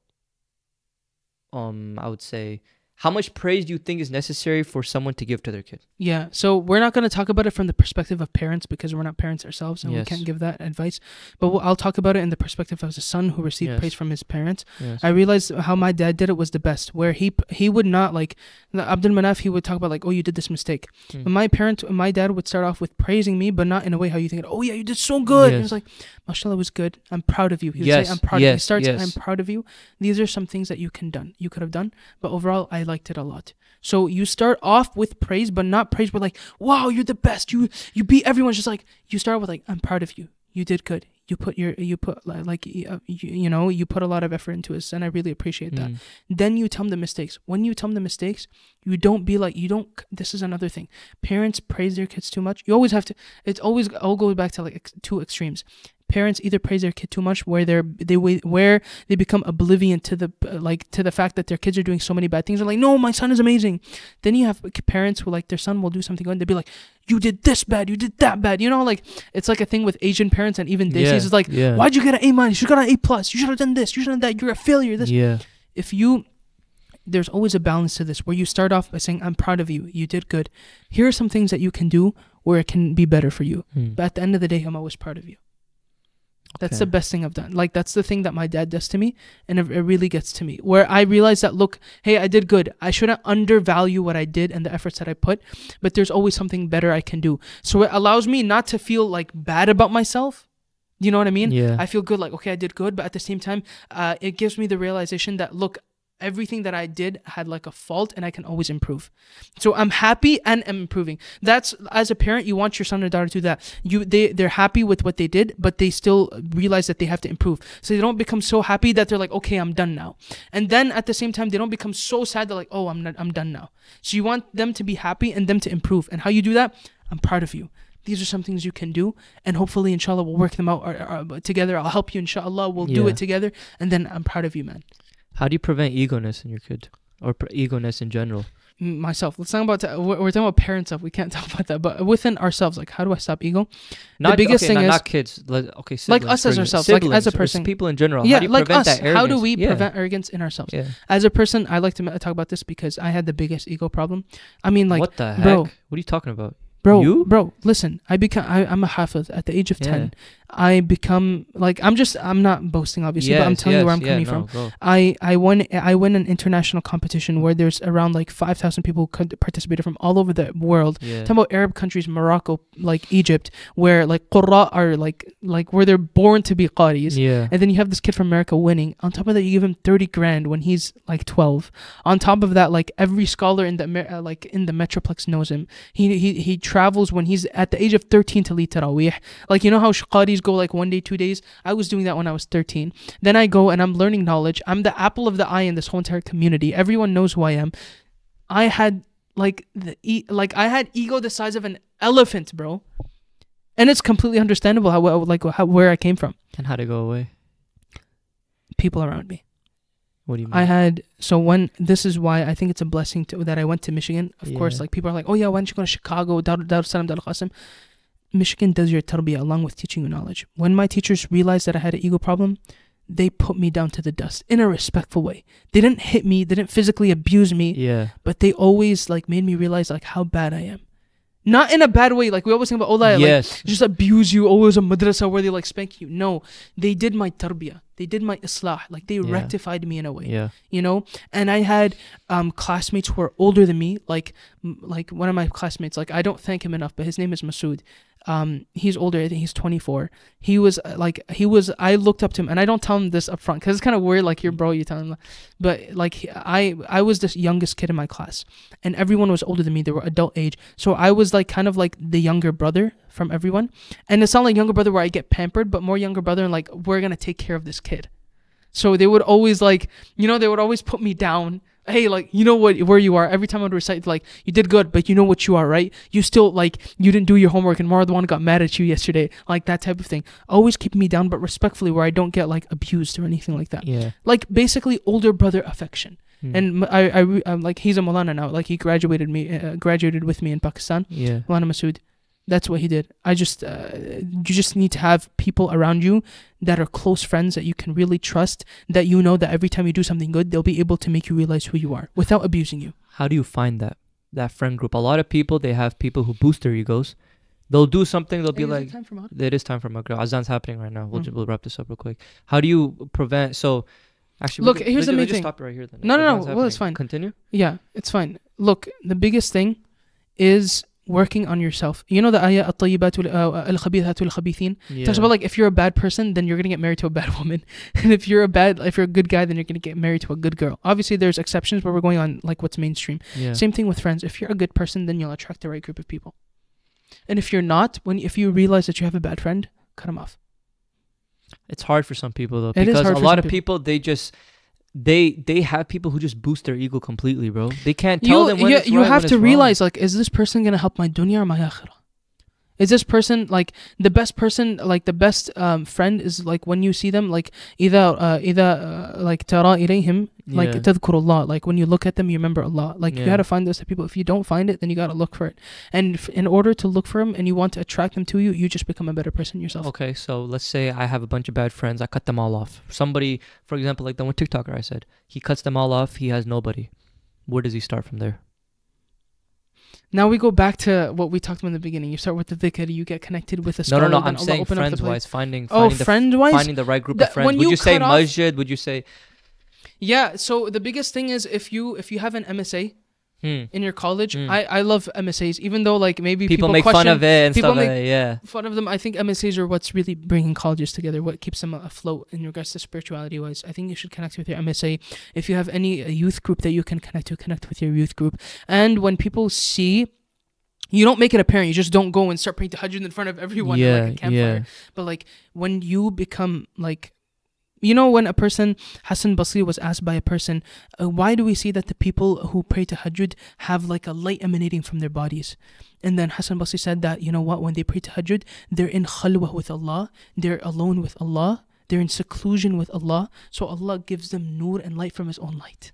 um, I would say. How much praise do you think is necessary for someone to give to their kid? Yeah, so we're not going to talk about it from the perspective of parents because we're not parents ourselves and Yes. we can't give that advice. But we'll, I'll talk about it in the perspective of a son who received Yes. praise from his parents. Yes. I realized how my dad did it was the best, where he he would not like Abdul Manap. He would talk about like, oh, you did this mistake. Mm. But my parent, my dad would start off with praising me, but not in a way how you think. Oh yeah, you did so good. And he was like, mashallah was good. I'm proud of you. He would Yes, say, I'm proud. of you. He starts, yes. I'm proud of you. These are some things that you can done, you could have done. But overall, I liked it a lot. So you start off with praise, but not praise. We're like, wow, you're the best. You you beat everyone. Just like you start with like, I'm proud of you. You did good. You put your you put like uh, you, you know you put a lot of effort into this, and I really appreciate that. Mm. Then you tell them the mistakes. When you tell them the mistakes, you don't be like you don't. This is another thing. Parents praise their kids too much. You always have to. It's always all goes back to like ex- two extremes. Parents either praise their kid too much, where they're they where they become oblivion to the like to the fact that their kids are doing so many bad things. They're like, no, my son is amazing. Then you have parents who like their son will do something good, and they'll be like, you did this bad, you did that bad. You know, like it's like a thing with Asian parents and even Desis. Yeah, It's like, yeah. why'd you get an A minus? You got an A plus. You should have done this. You should have done that. You're a failure. This Yeah. if you there's always a balance to this where you start off by saying i'm proud of you you did good here are some things that you can do where it can be better for you Mm. but at the end of the day i'm always proud of you that's the best thing i've done. Like that's the thing that my dad does to me and it, it really gets to me. Where i realize that look hey i did good. I shouldn't undervalue what i did and the efforts that i put but there's always something better i can do. So it allows me not to feel like bad about myself. You know what i mean? Yeah. I feel good, like, okay, I did good, but at the same time, uh, it gives me the realization that, look, everything that I did had like a fault and I can always improve. So I'm happy and I'm improving. That's as a parent, you want your son or daughter to do that. You they they're happy with what they did, but they still realize that they have to improve. So they don't become so happy that they're like, okay, I'm done now. And then at the same time, they don't become so sad they're like, oh, I'm not, I'm done now. So you want them to be happy and them to improve. And how you do that? I'm proud of you. These are some things you can do, and hopefully, inshallah, we'll work them out or, or, together. I'll help you, inshallah. We'll do it together, and then I'm proud of you, man. How do you prevent egoness in your kid or egoness in general? myself. Let's talk about we're talking about parent stuff. We can't talk about that, but within ourselves, like how do I stop ego? Not, biggest okay, thing not, is- not kids. Like, okay, Like us as ourselves, like, as a Siblings, person. people in general. yeah, how do you like prevent us. that How do we Yeah. prevent arrogance in ourselves? Yeah. As a person, I like to m- talk about this because I had the biggest ego problem. I mean, like, what the heck? bro. What are you talking about? bro, You? bro, listen. I become. I, I'm a hafiz at the age of Yeah. ten. I become like I'm just. I'm not boasting, obviously, but I'm Yes, telling you where I'm yeah, coming no, from. go. I I won I win an international competition where there's around like five thousand people who could participated from all over the world. Yeah. Talking about Arab countries, Morocco, like Egypt, where like Qurra are like like where they're born to be qaris. Yeah. And then you have this kid from America winning. On top of that, you give him thirty grand when he's like twelve. On top of that, like every scholar in the Amer- uh, like in the Metroplex knows him. He he he travels when he's at the age of thirteen to lead tarawih. Like you know how qaris go like one day, two days. I was doing that when I was thirteen. Then I go and I'm learning knowledge. I'm the apple of the eye in this whole entire community. Everyone knows who I am. I had like the e- like I had ego the size of an elephant, bro. And it's completely understandable how like how where I came from. And how to go away? People around me. What do you mean? I had so when this is why I think it's a blessing to, that I went to Michigan. Of course, like people are like, oh yeah, why don't you go to Chicago, Dar Dar es Salaam, Dar Qasim? Michigan does your tarbiyah along with teaching you knowledge. When my teachers realized that I had an ego problem, they put me down to the dust in a respectful way. They didn't hit me, they didn't physically abuse me, yeah. but they always like made me realize like how bad I am. Not in a bad way, like we always think about oh like yes. just abuse you, always a madrasa where they like spank you. No, they did my tarbiyah. They did my islah. Like they Yeah. rectified me in a way yeah. you know and i had um classmates who were older than me like like one of my classmates like i don't thank him enough but his name is masood um he's older i think he's 24 he was uh, like he was i looked up to him and i don't tell him this up front because it's kind of weird like your bro you tell him but like he- i i was the youngest kid in my class and everyone was older than me they were adult age so i was like kind of like the younger brother from everyone and it's not like younger brother where i get pampered but more younger brother and like we're gonna take care of this kid so they would always like, you know, they would always put me down. Hey, like you know what, where you are. Every time I would recite, like you did good, but you know what you are, right? You still like you didn't do your homework, and one got mad at you yesterday, like that type of thing. Always keep me down, but respectfully, where I don't get like abused or anything like that. Yeah. Like basically older brother affection. Hmm. And I, re- I'm like he's a Maulana now. Like he graduated me, uh, graduated with me in Pakistan. yeah. Maulana Masood. That's what he did. I just, uh, you just need to have people around you that are close friends that you can really trust. That you know that every time you do something good, they'll be able to make you realize who you are without abusing you. How do you find that that friend group? A lot of people they have people who boost their egos. They'll do something. They'll be like, "It is time for Maghrib. Azan's happening right now. We'll, Mm. ju- we'll wrap this up real quick. How do you prevent? So, actually, Look, we, here's let's the main thing. stop right here. Then. No, no, no, Azan's well, it's fine. Continue. Yeah, it's fine. Look, the biggest thing is working on yourself. You know the ayah الطيبات وال- uh, الخبيثات والخبيثين Yeah. talks about like if you're a bad person, then you're gonna get married to a bad woman, and if you're a bad, if you're a good guy, then you're gonna get married to a good girl. Obviously, there's exceptions, but we're going on like what's mainstream. yeah. Same thing with friends. If you're a good person, then you'll attract the right group of people. And if you're not, when if you realize that you have a bad friend, cut him off. It's hard for some people though It is because hard a for lot some of people they just they they have people who just boost their ego completely, bro. They can't tell You them you, you right, have to realize like, is this person gonna help my dunya or my akhirah? Is this person like the best person? Like the best um, friend is like when you see them like either uh, either uh, like tara ilayhim like Yeah. like when you look at them you remember Allah like you gotta find those people if you don't find it then you gotta look for it and in order to look for them and you want to attract them to you you just become a better person yourself Okay, so let's say I have a bunch of bad friends. I cut them all off. Somebody, for example, like the one TikToker I said, he cuts them all off. He has nobody. Where does he start from there? Now we go back to what we talked about in the beginning. You start with the dhikr, you get connected with No, scholar. no, no. then I'm saying open up the friends wise, finding, Oh, the friend wise. finding the right group The- of friends. Would you you, say off- masjid? Would you say Yeah. So the biggest thing is if you if you have an MSA hmm, in your college, Mm. I I love MSAs. Even though like maybe people, people, make question, fun of it and people stuff like make- that? Yeah. fun of them. I think MSAs are what's really bringing colleges together. What keeps them afloat in regards to spirituality wise. I think you should connect with your MSA. If you have any uh, youth group that you can connect to, connect with your youth group. And when people see. You don't make it apparent. You just don't go and start praying tahajjud in front of everyone yeah, like a campfire. yeah. But like when you become like, you know, when a person Hassan Basri was asked by a person, uh, why do we see that the people who pray tahajjud have like a light emanating from their bodies? And then Hassan Basri said that you know what, when they pray tahajjud, they're in khalwa with Allah, they're alone with Allah, they're in seclusion with Allah. So Allah gives them nur and light from His own light.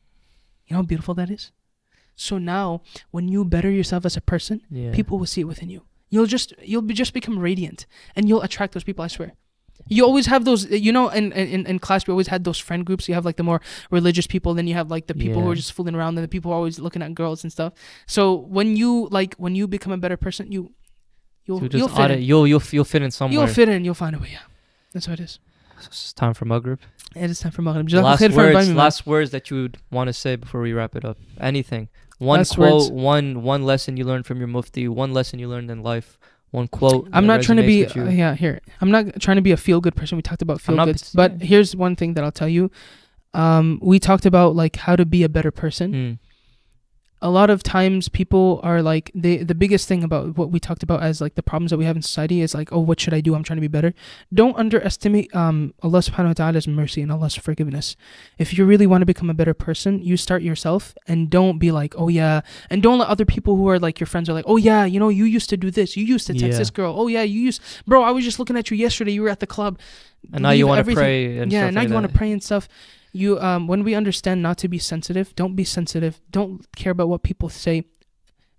You know how beautiful that is. So now, when you better yourself as a person, Yeah. people will see it within you. You'll just you'll be just become radiant, and you'll attract those people. I swear. You always have those, you know, in, in in class we always had those friend groups. You have like the more religious people, then you have like the people who are just fooling around, and the people who are always looking at girls and stuff. So when you like when you become a better person, you you'll So you'll fit in. you'll you'll you'll fit in somewhere. You'll fit in. You'll find a way. Yeah, that's how it is. It's time for Maghrib. It is time for Maghrib. Last words. me. Last words that you would want to say before we wrap it up. Anything. One Last quote. words. One one lesson you learned from your mufti. One lesson you learned in life. One quote. I'm not trying to be uh, yeah here. I'm not trying to be a feel good person. We talked about feel good, but yeah. here's one thing that I'll tell you. Um, we talked about like how to be a better person. Mm. A lot of times people are like they the biggest thing about what we talked about as like the problems that we have in society is like oh what should I do? I'm trying to be better. Don't underestimate um Allah Subhanahu wa Ta'ala's mercy and Allah's forgiveness. If you really want to become a better person, you start yourself and don't be like oh yeah. And don't let other people who are like your friends are like oh yeah you know you used to do this. You used to text Yeah. this girl. Oh yeah you used bro I was just looking at you yesterday. You were at the club. And now you want to pray and yeah stuff now like you want to pray and stuff you um when we understand not to be sensitive don't be sensitive. Don't care about what people say.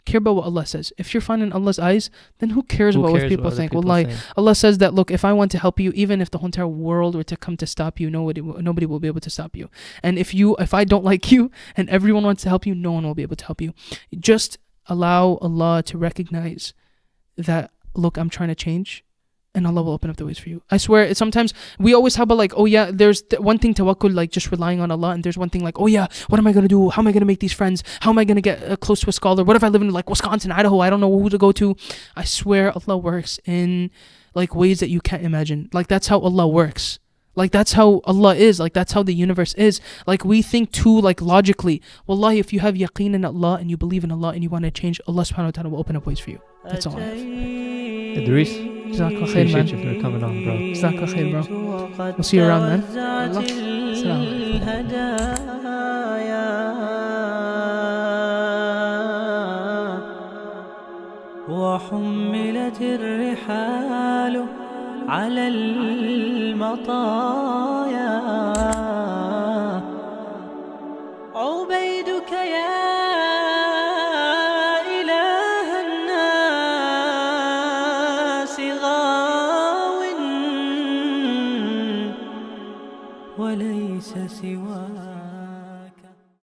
Care about what allah says. If you're fine in allah's eyes then who cares Who about cares what people other think? people Wallahi, think? allah says that look if i want to help you even if the whole entire world were to come to stop you nobody nobody will be able to stop you. And if you if i don't like you and everyone wants to help you no one will be able to help you. Just allow allah to recognize that look i'm trying to change and Allah will open up the ways for you. I swear, sometimes we always talk about like, oh yeah, there's th- one thing tawakkul, like just relying on Allah, and there's one thing like, oh yeah, what am I gonna do? How am I gonna make these friends? How am I gonna get uh, close to a scholar? What if I live in like Wisconsin, Idaho? I don't know who to go to. I swear, Allah works in like ways that you can't imagine. Like that's how Allah works. Like that's how Allah is. Like that's how the universe is. Like we think too like logically. Wallahi, if you have yaqeen in Allah and you believe in Allah and you want to change, Allah subhanahu wa ta'ala will open up ways for you. That's all I have. Idris, Jazakallah khair, man. appreciate you for coming on, bro. Jazakallah khair, bro. We'll see you around, man. Allah. Assalamu وحملت الرحال على المطايا عبيدك يا